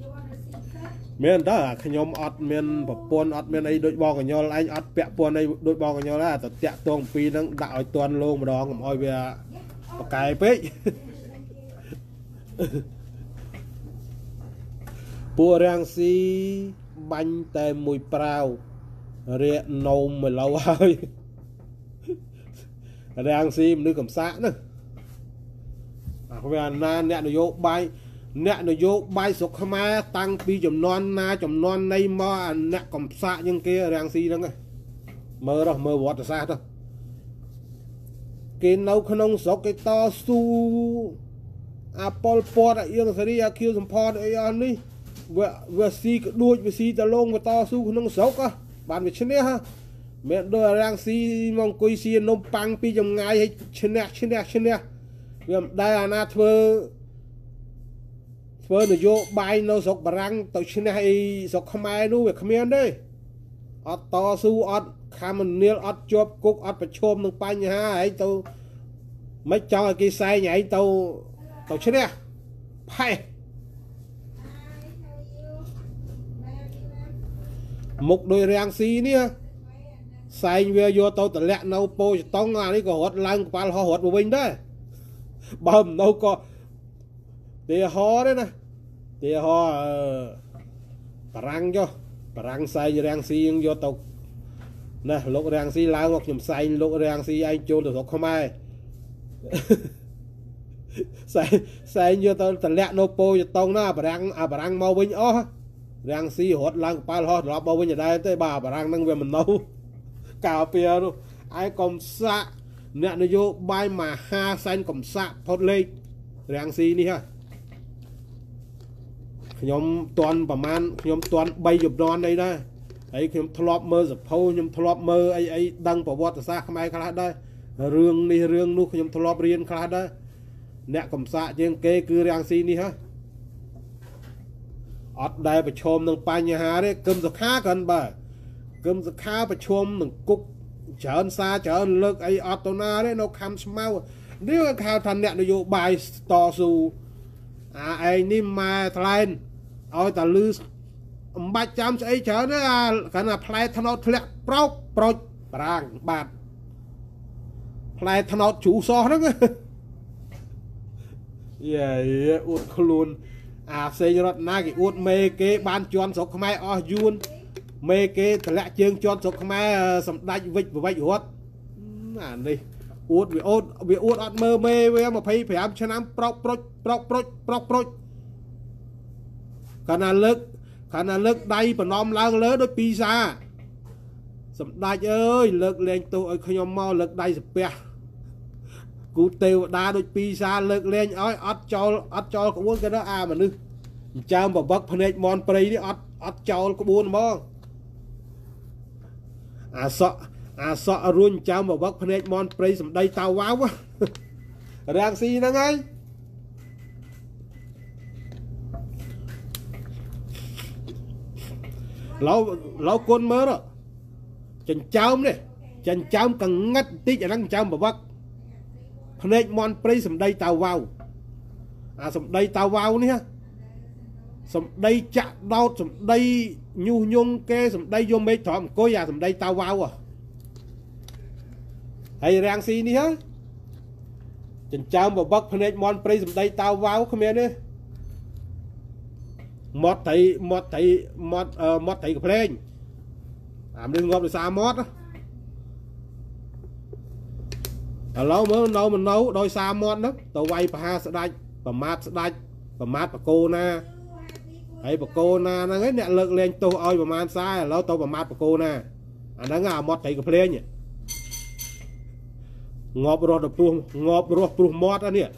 You want to see cut? មានតើអាខ្ញុំអត់មានប្រពន្ធអត់មានអីដូចបងកញ្ញុលឯងអត់ពាក់ព័ន្ធអីដូចបងកញ្ញុលដែរតែតាក់ទងពីរហ្នឹងដាក់ឲ្យតន់លងម្ដងកុំឲ្យវាបកកែពេកពួករាំងស៊ី បាញ់តែមួយប្រាវរាកណោមមួយឡូវហើយរាំងស៊ីមនុស្សកំសាកហ្នឹងអាវាណាអ្នកនយោបាយអ្នកនយោបាយស្រុកខ្មែរតាំងពីចំនួនណាចំនួននៃមកអាអ្នកកំសាកជាងគេរាំងស៊ីហ្នឹងឯងមើលរស់មើលវត្តសាស្ត្រទៅគេនៅក្នុងស្រុកគេតស៊ូអាប៉ុលពតអាអៀងសេរីអាខៀវសំផនអីអស់នេះ វាវាស៊ីក្ដួចវាស៊ីតលងវាតស៊ូក្នុងស្រុកហ៎បានវាឈ្នះហ៎មានដូចអារាំងស៊ីមកអង្គុយស៊ីនំប៉័ងពីចម្ងាយឲ្យឈ្នះឈ្នះឈ្នះវាមិនដែលអាណាធ្វើធ្វើនយោបាយនៅស្រុកបារាំងទៅឈ្នះអីស្រុកខ្មែរនោះវាគ្មានទេអត់តស៊ូអត់ខាមនីលអត់ជាប់គុកអត់ប្រឈមនឹងបញ្ហាហើយទៅមិនចង់ឲ្យគេសែងឯងទៅទៅឈ្នះផេះ Hi, how are you? May I have you, ma'am? មុខដោយរាំងស៊ីនេះសែងវាយកទៅតម្លាក់នៅពោចតុងអានេះក៏រត់ឡើងកប៉ាល់ហោះរត់មកវិញដែរបើមិននៅក៏ទេហោទេណាទេហោអឺបារាំងចុះបារាំងសែងរាំងស៊ីយកទៅណាលោករាំងស៊ីឡើងមកខ្ញុំសែងលោករាំងស៊ីឯងចូលទៅស្រុកខ្មែរសែងសែងយកទៅតម្លាក់នៅពោចតុងណាបារាំងអាបារាំងមកវិញអស់ រាំងស៊ីរត់ឡើងកប៉ាល់ហោះត្រឡប់មកវិញដែរទេបាទបារាំងហ្នឹងវាមិននៅកាលពីនោះឯកំសាក់អ្នកនយោបាយមហាសែនកំសាក់ផុតលេខរាំងស៊ីនេះហ่ะខ្ញុំតន់ប្រហែលខ្ញុំតន់3ជំនាន់អីដែរហើយខ្ញុំធ្លាប់មើលសភៅខ្ញុំធ្លាប់មើលអីអីដឹងប្រវត្តិសាស្ត្រខ្មែរខ្លះដែររឿងនេះរឿងនោះខ្ញុំធ្លាប់រៀនខ្លះដែរអ្នកកំសាក់ជាងគេគឺរាំងស៊ីនេះហ่ะ អត់ដែលប្រឈមនឹងបញ្ហាទេគឹមសុខាកាន់បាទគឹមសុខាប្រឈមនឹងគុកច្រើនសារច្រើនលើកអីអត់ទៅណាទេនៅខំស្មៅនេះគេហៅថាអ្នកនយោបាយតស៊ូអាឯងនេះម៉ែថ្លែងឲ្យតាលឺអំបាច់ចាំស្អីច្រើនទេអាគាត់ថាផ្លែថ្នោតធ្លាក់ប្រោកប្រូចប្រាងបាទផ្លែថ្នោតជ្រូសោះហ្នឹងយាយអួតខ្លួន អាផ្សេងរត់ណាគេអួតមេគេបានជន់ស្រុកខ្មែរអស់យួនមេគេតម្លាក់ជើងជន់ស្រុកខ្មែរសម្ដេចវិច្ចវិច្ចរត់អានេះអួតវាអួតវាអួតអត់មើមេវា25ឆ្នាំប្រោកប្រុចប្រោកប្រុចប្រោកប្រុចកាលណាលើកកាលណាលើកដៃបំណំឡើងលើដូចពីសាសម្ដេចអើយលើកលែងទោសឲ្យខ្ញុំមកលើកដៃសាពះ គូទេវតាដូចពីសាលើកលែងឲ្យអត់ចោលអត់ចោលក្បួនគេទៅអាមនុស្សអញ្ចឹងបបឹកភ្នែកមន់ព្រៃនេះអត់អត់ចោលក្បួនហ្មងអាសក់អាសក់រួញចាំបវឹកភ្នែកមន់ព្រៃសំដីតៅវ៉ាវរាំងស៊ីហ្នឹងហើយឡូវឡូវគុណមើលចិញ្ចើមនេះចិញ្ចើមកងឹតបន្តិចអាហ្នឹងចិញ្ចើមបវឹក ភ្នែកមន់ព្រៃសំដីតៅវ៉ាវអាសំដីតៅវ៉ាវនេះសំដីចាក់ដោតសំដីញុះញង់គេសំដីយកមេឃត្រង់អង្គុយអាសំដីតៅវ៉ាវហើយរាំងស៊ីនេះហើយចិញ្ចើមបបឹកភ្នែកមន់ព្រៃសំដីតៅវ៉ាវគ្មានទេមាត់ត្រីមាត់ត្រីមាត់មាត់ត្រីកភ្លេងអានេះងាប់ដោយសារមាត់ ឥឡូវមើលនៅមិននៅដោយសារមាត់ហ្នឹងទៅវាយប្រហាស្ដាច់ប្រមាថស្ដាច់ប្រមាថបកោណាហើយបកោណាហ្នឹងឯងអ្នកលើកលែងទោសឲ្យប្រមាណសាឥឡូវទៅប្រមាថបកោណាអាហ្នឹងអាមាត់ត្រីកភ្លេងងាប់រស់ទៅព្រោះងាប់រស់ព្រោះមាត់អានេះ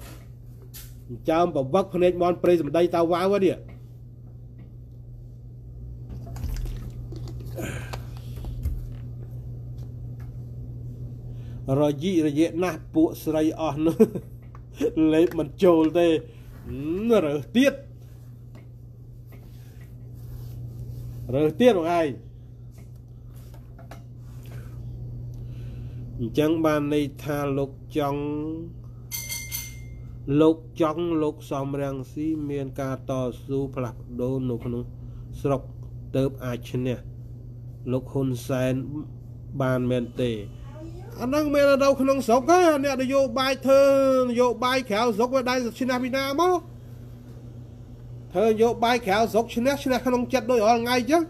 ចើមប្រវឹកភ្នែកមន់ព្រៃសម្ដីតៅវ៉ាវអានេះ រយិរយៈណាស់ពួកស្រីអស់នោះលេបមិនចូលទេរើសទៀតរើសទៀតបងឯងអញ្ចឹងបានន័យថាលោកចង់លោកចង់លោកសំរាំងស៊ីមានការតស៊ូផ្លាស់ប្ដូរនៅក្នុងស្រុកទៅអាចឈ្នះលោកហ៊ុនសែនបានមែនទេ អាហ្នឹងមាននៅក្នុងស្រុកហ៎អ្នកនយោបាយធ្វើនយោបាយក្រៅស្រុកវាដៃឈ្នះពីណាមកធ្វើនយោបាយក្រៅស្រុកឈ្នះឈ្នះក្នុងចិត្តដូចរាល់ថ្ងៃអញ្ចឹង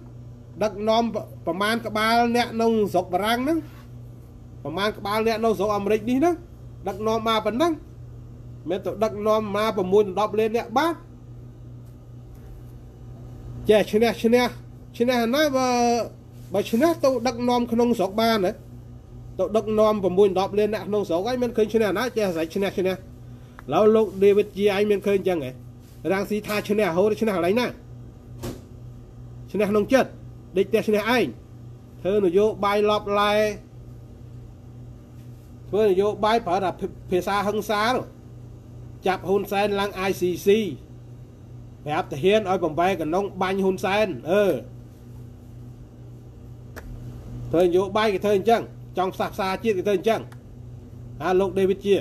ដឹកនាំប្រមាណក្បាលអ្នកនៅស្រុកបារាំងហ្នឹងប្រមាណក្បាលអ្នកនៅស្រុកអាមេរិកនេះហ្នឹងដឹកនាំមកប៉ុណ្ណឹងមិនទៅដឹកនាំមក6 10លានអ្នកបាទចេះឈ្នះឈ្នះឈ្នះណាបើបើឈ្នះទៅដឹកនាំក្នុងស្រុកបានហ៎ ទៅដឹកនាំ6 10លានអ្នកក្នុងស្រុកហើយមិនឃើញឈ្នះណាចេះស្រេចឈ្នះឈ្នះឡើយលោក David ជាឯងមានឃើញអញ្ចឹងហ៎រាំងស៊ីថាឈ្នះរហូតឈ្នះកន្លែងណាឈ្នះក្នុងចិត្តដេកផ្ទះឈ្នះឯងធ្វើនយោបាយលបឡែធ្វើនយោបាយប្រើតែភាសាហឹង្សាចាប់ហ៊ុនសែនឡើង ICC ប្រាប់ទាហានឲ្យបំបែកណ្ដុងបាញ់ហ៊ុនសែនអឺធ្វើនយោបាយគេធ្វើអញ្ចឹង ចង់ផ្សះផ្សាជាតិគេធ្វើអញ្ចឹងអាលោកដេវីតជា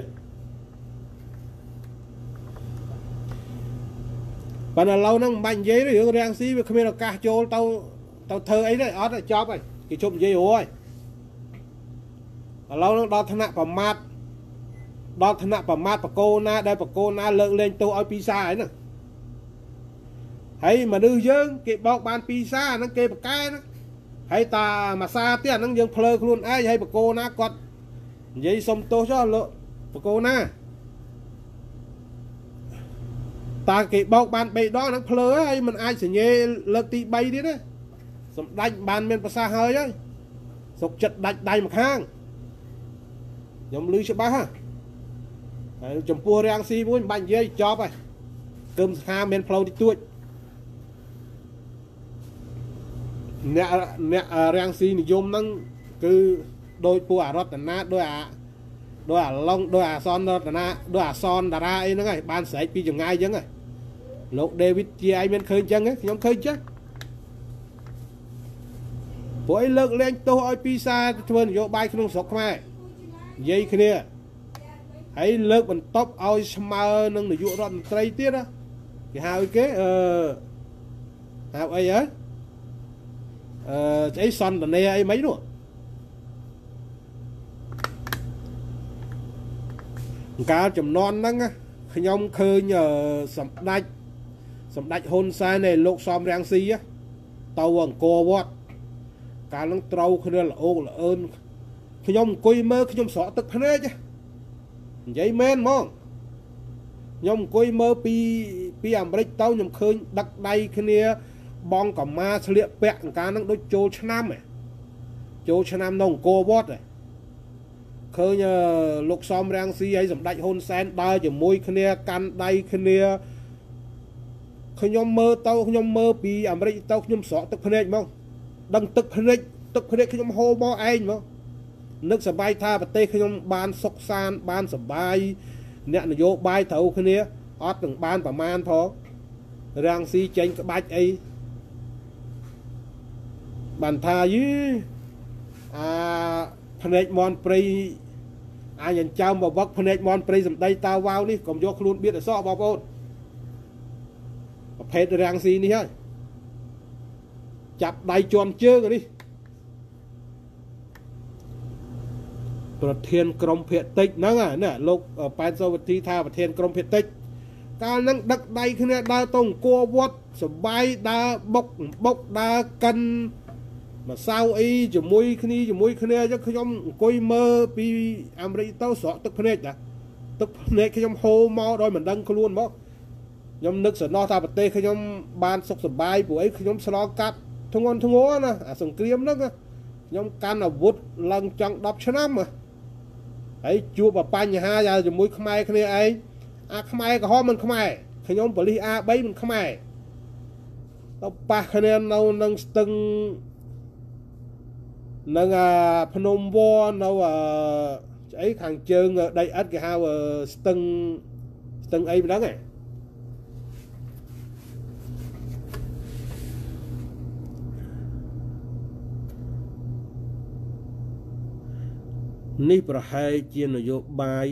ប៉ុន្តែឡូវហ្នឹងមិនបាច់និយាយទេរឿងរាំងស៊ីវាគ្មានឱកាសចូលទៅទៅធ្វើអីទេអត់ទេចប់ហើយគេជប់និយាយរួចឥឡូវនឹងដល់ឋានៈប្រមាថដល់ឋានៈប្រមាថបកោណាដែលបកោណាលើកលែងទោសឲ្យពីសាហើយហ្នឹងហើយមនុស្សយើងគេបោកបានពីសាហ្នឹងគេប្រកែហ្នឹង ហើយតាមួយសាទៀតហ្នឹងយើងភ្លើខ្លួនឯងហើយបកគោណាគាត់និយាយសុំទោសចុះលោកបកគោណាតាគេបោកបាន3ដងហ្នឹងភ្លើហើយมันអាចសញ្ញេលើកទី3ទៀតណាសម្ដេចបានមានប្រសាសន៍ហើយហើយសុកចិត្តដាច់ដៃម្ខាងខ្ញុំឮច្បាស់ហើយចំពោះរាំងស៊ីមួយមិនបាច់និយាយចប់ហើយកឹមស្ខាមានផ្លូវតិចតួច អ្នកអ្នករាំងស៊ីនិយមហ្នឹងគឺដោយពួកអរតនាដោយអាដោយអាឡុងដោយអាសនរតនាដោយអាសនតារាអីហ្នឹងហើយបានស្រែកពីចងាយអញ្ចឹងហើយលោក David ជាឯងមានឃើញអញ្ចឹងខ្ញុំឃើញចឹងព្រោះអីលើកលែងទោសឲ្យពីសាធ្វើនយោបាយក្នុងស្រុកខ្មែរនិយាយគ្នាហើយលើកបន្ទប់ឲ្យស្មើនឹងនាយករដ្ឋមន្ត្រីទៀតណាគេហៅគេអឺហៅអីហ៎ អឺស្អីសន្តានាអីមិននោះកាលចំនួនហ្នឹងខ្ញុំឃើញសម្ដេចសម្ដេចហ៊ុនសែននៃលោកសំរាំងស៊ីទៅអង្គរវត្តកាលហ្នឹងត្រូវគ្នាល្អោកល្អឿនខ្ញុំអង្គុយមើលខ្ញុំស្រក់ទឹកភ្នែកនិយាយមែនហ្មងខ្ញុំអង្គុយមើលពីពីអាមេរិកទៅខ្ញុំឃើញដឹកដៃគ្នា បងកម្មាស្លៀកពាក់អង្ការហ្នឹងដូចចូលឆ្នាំឯងចូលឆ្នាំនៅអង្គរវត្តឯងឃើញលោកសំរាំងស៊ីហើយសម្ដេចហ៊ុនសែនដើរជាមួយគ្នាកាន់ដៃគ្នាខ្ញុំមើលទៅខ្ញុំមើលពីអាមេរិកទៅខ្ញុំស្រក់ទឹកភ្នែកហ្មងដឹងទឹកភ្នែកទឹកភ្នែកខ្ញុំហូរមកឯងហ្មងនឹកសប្បាយថាប្រទេសខ្ញុំបានសុខសាន្តបានសប្បាយអ្នកនយោបាយត្រូវគ្នាអត់ទាំងបានប្រមាណផងរាំងស៊ីចេញក្បាច់អី បានថាយីអាភ្នែកមន់ព្រៃអាចិញ្ចើមបវឹកភ្នែកមន់ព្រៃសម្ដីតាវ៉ាវនេះកុំយកខ្លួនបៀតអសោះបងប្អូនប្រភេទរាំងស៊ីនេះហើយចាប់ដៃជន់ជើងនេះប្រធានក្រមភេតិចហ្នឹងណាលោកប៉ែនសូវធីថាប្រធានក្រមភេតិចកាលហ្នឹងដឹកដៃគ្នាដើរទៅអង្គរវត្តសបាយដើរបុកបុកដើរកិន ម្សៅអីជាមួយគ្នាជាមួយគ្នាអញ្ចឹងខ្ញុំអង្គុយមើលពីអាមេរិកទៅស្រក់ទឹកភ្នែកតាទឹកភ្នែកខ្ញុំហូរមកដោយមិនដឹងខ្លួនមកខ្ញុំនឹកសំណោះថាប្រទេសខ្ញុំបានសុខសប្បាយព្រោះអីខ្ញុំឆ្លងកាត់ធ្ងន់ធ្ងរណាអាសង្គ្រាមហ្នឹងខ្ញុំកាន់អាវុធឡើងចង់10ឆ្នាំហើយជួបបញ្ហាយ៉ាងជាមួយខ្មែរគ្នាឯងអាខ្មែរក្រហមមិនខ្មែរខ្ញុំប៉ូលីស A3 មិនខ្មែរទៅប៉ះគ្នានៅនឹងស្ទឹង នឹងអាភ្នំវនៅអស្អីខាងជើងដីឥដ្ឋគេហៅស្ទឹងស្ទឹងអីមិនដឹងហ៎នេះប្រហែលជានយោបាយ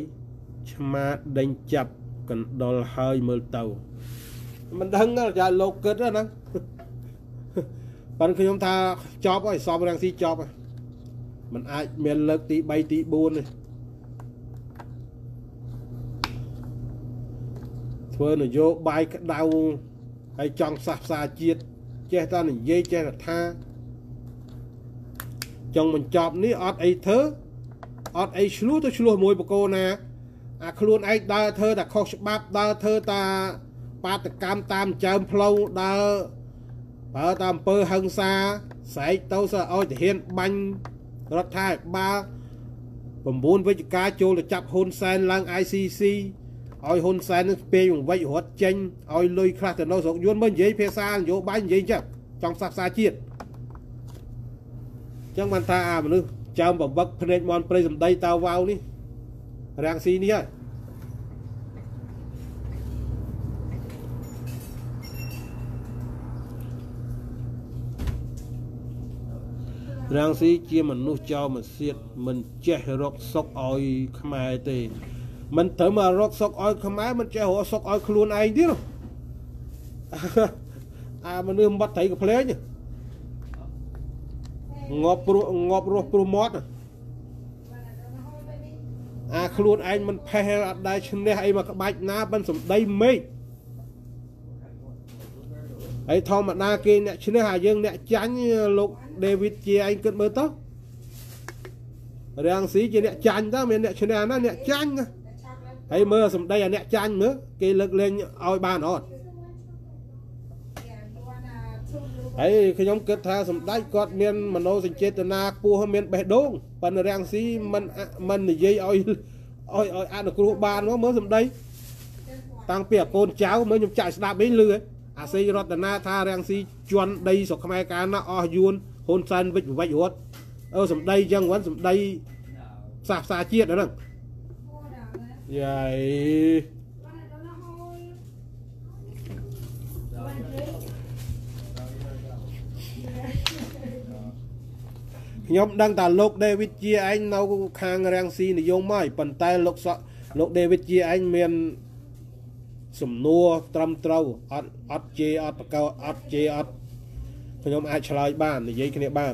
ឆ្មាដេញចាប់កណ្ដុលហើយមើលទៅមិនដឹងចាលោកគិតហ្នឹងប៉ុន្តែខ្ញុំថាចប់ហើយសំរាំងស៊ីចប់ហើយ มันអាចមានលើកទី3ទី4ទេធ្វើនយោបាយក្តៅហើយចង់ផ្សះផ្សាជាតិចេះតែនិយាយចេះតែថាចង់បញ្ចប់នេះអត់អីធ្វើអត់អីឆ្លោះទៅឆ្លោះមួយបកគោណាអាខ្លួនឯងដើរធ្វើតែខុសច្បាប់ដើរធ្វើតាបាតកម្មតាមចើមផ្លូវដើរបើតាមអំពើហឹង្សាស្រែកទៅសើឲ្យទាហានបាញ់ រដ្ឋាភិបាល9វិច្ឆិកាចូលទៅចាប់ហ៊ុនសែនឡើង ICC ឲ្យហ៊ុនសែននឹងពេកវិចរត់ចេញឲ្យលុយខ្លះទៅនៅស្រុកយួនមើលនិយាយភាសានយោបាយនិយាយចឹងចង់សាផ្សាជាតិចឹងបានថាអាមនុស្សចើមបវឹកភ្នែកមន់ព្រៃសំដីតាវ៉ាវនេះរាំងស៊ីនេះហើយ រាំងស៊ីជាមនុស្សចោលមកសៀតមិនចេះរកសុកឲ្យខ្មែរទេមិនត្រូវមករកសុកឲ្យខ្មែរមិនចេះរកសុកឲ្យខ្លួនឯងទៀតអាមនុស្សបាត់ត្រីក៏ភ្លេចងាប់ព្រោះងាប់រស់ព្រោះមាត់អាខ្លួនឯងមិនផេះអត់ដែរឈ្នះអីមកក្បាច់ណាមិនសំដីមេឃហើយធម្មតាគេអ្នកឈ្នះអាយើងអ្នកចាញ់លោក ដេវីតជាឯងគិតមើលទៅរាំងស៊ីជាអ្នកចាញ់តើមានអ្នកឈ្នះណាអ្នកចាញ់ណាហើយមើលសម្ដីអាអ្នកចាញ់មើលគេលើកលែងឲ្យបានអត់ហើយខ្ញុំគិតថាសម្ដេចគាត់មានមโนសញ្ចេតនាខ្ពស់មានបេះដូងប៉ុន្តែរាំងស៊ីមិនមិននិយាយឲ្យឲ្យឲ្យអនុគ្រោះបានមកមើលសម្ដីតាំងពីអាកូនចៅមើលខ្ញុំចាក់ស្ដាប់វិញលឺអាសីរតនាថារាំងស៊ីជន់ដីស្រុកខ្មែរកាលណាអស់យួន ហ៊ុនសែនវិច្ចវិច្ចរត់អឺសម្ដីចឹងវិញសម្ដីសាសភាសាជាតិហ្នឹងយាយខ្ញុំដឹងថាលោកដេវីតជាឯងនៅខាងរាំងស៊ីនិយមមកប៉ុន្តែលោកសលោកដេវីតជាឯងមានសំណួរត្រឹមត្រូវអត់អត់ជេរអត់បកោអត់ជេរអត់ ខ្ញុំអាចឆ្លើយបាននិយាយគ្នាបាន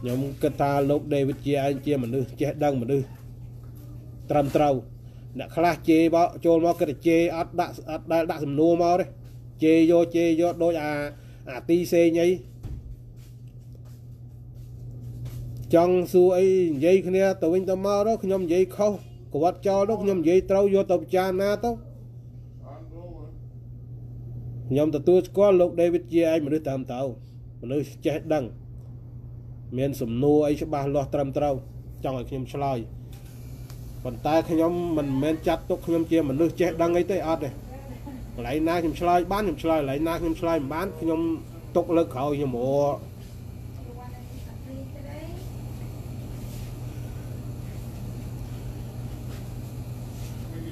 ខ្ញុំគិតថាលោកដេវីតជាឯងជាមនុស្សចេះដឹងមនុស្សត្រឹមត្រូវអ្នកខ្លះជេរបោចូលមកគិតតែជេរអត់ដាក់អត់ដែលដាក់សំណួរមកទេជេរយកជេរយកដូចអាអាទីសេងអីចង់សួរអីនិយាយគ្នាទៅវិញទៅមកទៅខ្ញុំនិយាយខុសគាត់ចោលទៅខ្ញុំនិយាយត្រូវយកទៅពិចារណាទៅ ខ្ញុំទទួលស្គាល់លោក David ជាឯងមនុស្សតាមទៅមនុស្សចេះដឹង មានសំណួរអីច្បាស់លាស់ត្រឹមត្រូវចង់ឲ្យខ្ញុំឆ្លើយប៉ុន្តែខ្ញុំមិនមែនចាត់ទុកខ្ញុំជាមនុស្សចេះដឹងអីទេអត់ទេកន្លែងណាខ្ញុំឆ្លើយបានខ្ញុំឆ្លើយកន្លែងណាខ្ញុំឆ្លើយមិនបានខ្ញុំទុកលើក្រោយខ្ញុំអូ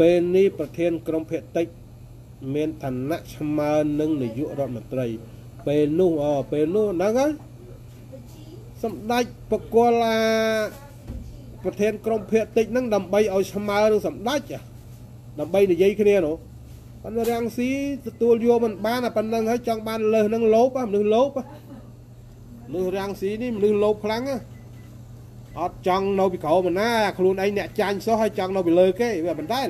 ពេលនេះប្រធានក្រុមភេតិច មានឋានៈស្មើនឹងនាយករដ្ឋមន្ត្រី ពេលនោះអូពេលនោះហ្នឹងហើយសម្ដេចបកលអាប្រធានក្រុមភេតិចហ្នឹងដើម្បីឲ្យស្មើនឹងសម្ដេចដើម្បីនិយាយគ្នានោះប៉ុន្តែរាំងស៊ីទទួលយកមិនបានអាប៉ុណ្្នឹងហើយចង់បានលើសនឹងលោបមនុស្សលោបមនុស្សរាំងស៊ីនេះមនុស្សលោបខ្លាំងណាអត់ចង់នៅពីក្រោមណាខ្លួនឯងអ្នកចាញ់សោះហើយចង់នៅពីលើគេវាមិនដែល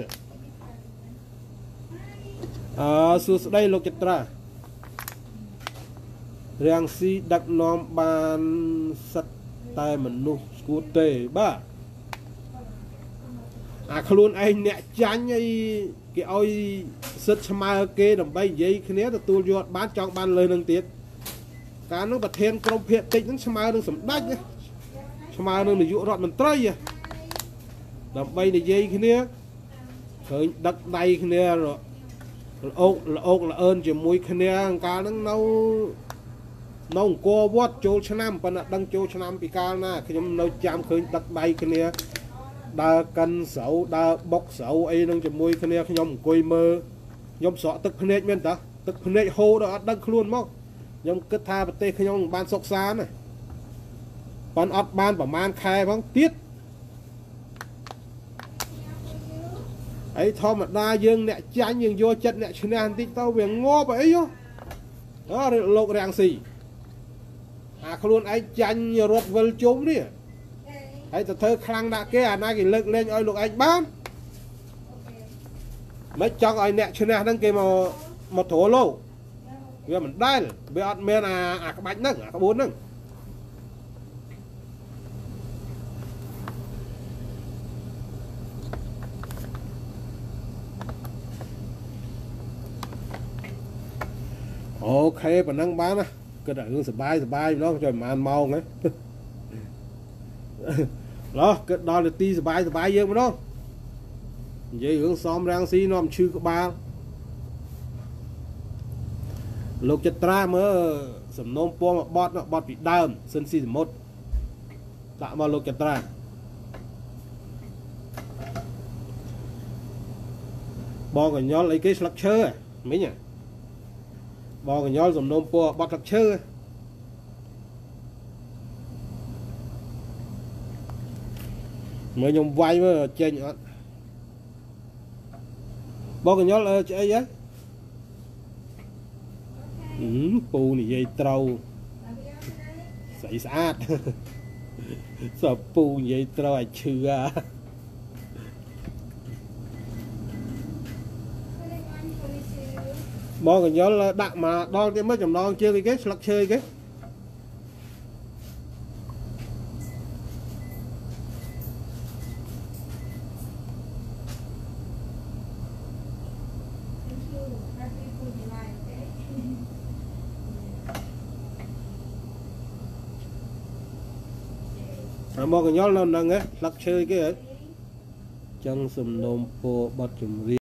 អឺសួស្តីលោកចត្រារាំងស៊ីដឹកនាំបានសិតតែមនុស្សស្គួតទេបាទអាខ្លួនឯងអ្នកចាញ់អីគេឲ្យសិតស្មើគេដើម្បីនិយាយគ្នាទទួលយកបានចង់បានលើនឹងទៀតកាលនោះប្រធានក្រុមភេតិចហ្នឹងស្មើនឹងសម្ដេចណាស្មើនឹងនាយករដ្ឋមន្ត្រីដើម្បីនិយាយគ្នាឃើញដឹកដៃគ្នា ល្អោកល្អោកល្អឿនជាមួយគ្នាកាលហ្នឹងនៅនៅអង្គរវត្តចូលឆ្នាំប៉ុន្តែដឹងចូលឆ្នាំពីកាលណាខ្ញុំនៅចាំឃើញដឹកដៃគ្នាដើរកិនស្រូវដើរបុកស្រូវអីនឹងជាមួយគ្នាខ្ញុំអង្គុយមើលខ្ញុំស្រក់ទឹកភ្នែកមែនតាទឹកភ្នែកហូរដល់អត់ដឹងខ្លួនមកខ្ញុំគិតថាប្រទេសខ្ញុំបានសុខសាន្តណាប៉ុន្តែអត់បានប្រមាណខែផងទៀត អីធម្មតាយើងអ្នកចាញ់យើងយកចិត្តអ្នកឈ្នះបន្តិចទៅវាងាប់អីហ៎អើលោករាំងស៊ីអាខ្លួនឯងចាញ់រត់វិលជុំនេះហើយទៅធ្វើខ្លាំងដាក់គេអាណាគេលើកលែងឲ្យលោកឯងបានមិនចង់ឲ្យអ្នកឈ្នះហ្នឹងគេមកមកទ្រលោកវាមិនដែលវាអត់មានអាអាក្បាច់ហ្នឹងអាក្បួនហ្នឹង អូខេប៉ុណ្ណឹងបានណាគិតតែរឿងសុបាយសុបាយម្ដងចុះប្រហែលម៉ោងហ្នឹងឡោះគិតដល់នាទីសុបាយសុបាយយើងម្ដងនិយាយរឿងសំរាំងស៊ីនាំឈឺក្បាលលោកចត្រាមើលសំណុំពណ៌មកបត់បត់ពីដើមសិនស៊ីសមុទ្រដាក់មកលោកចត្រាបងកញ្ញុលអីគេស្លឹកឈើមិញហ៎ បងកញ្ញុលសំណុំពណ៌បត់ស្លឹកឈើមើលខ្ញុំវាយមើលចេញអត់បងកញ្ញុលអឺស្អីហ៎ពូនិយាយត្រូវស្អីស្អាតសពូនិយាយត្រូវឲ្យឈឺអា មកកញ្ញុលដាក់មកដល់ទៀតមកចំណងជើងអីគេស្លឹកឈើអីគេ Thank you. Happy food you like, okay? ហើយមកកញ្ញុលនៅនឹងឯងស្លឹកឈើអីគេហ៎ចឹងសំណូមពរបတ်ចម្រៀង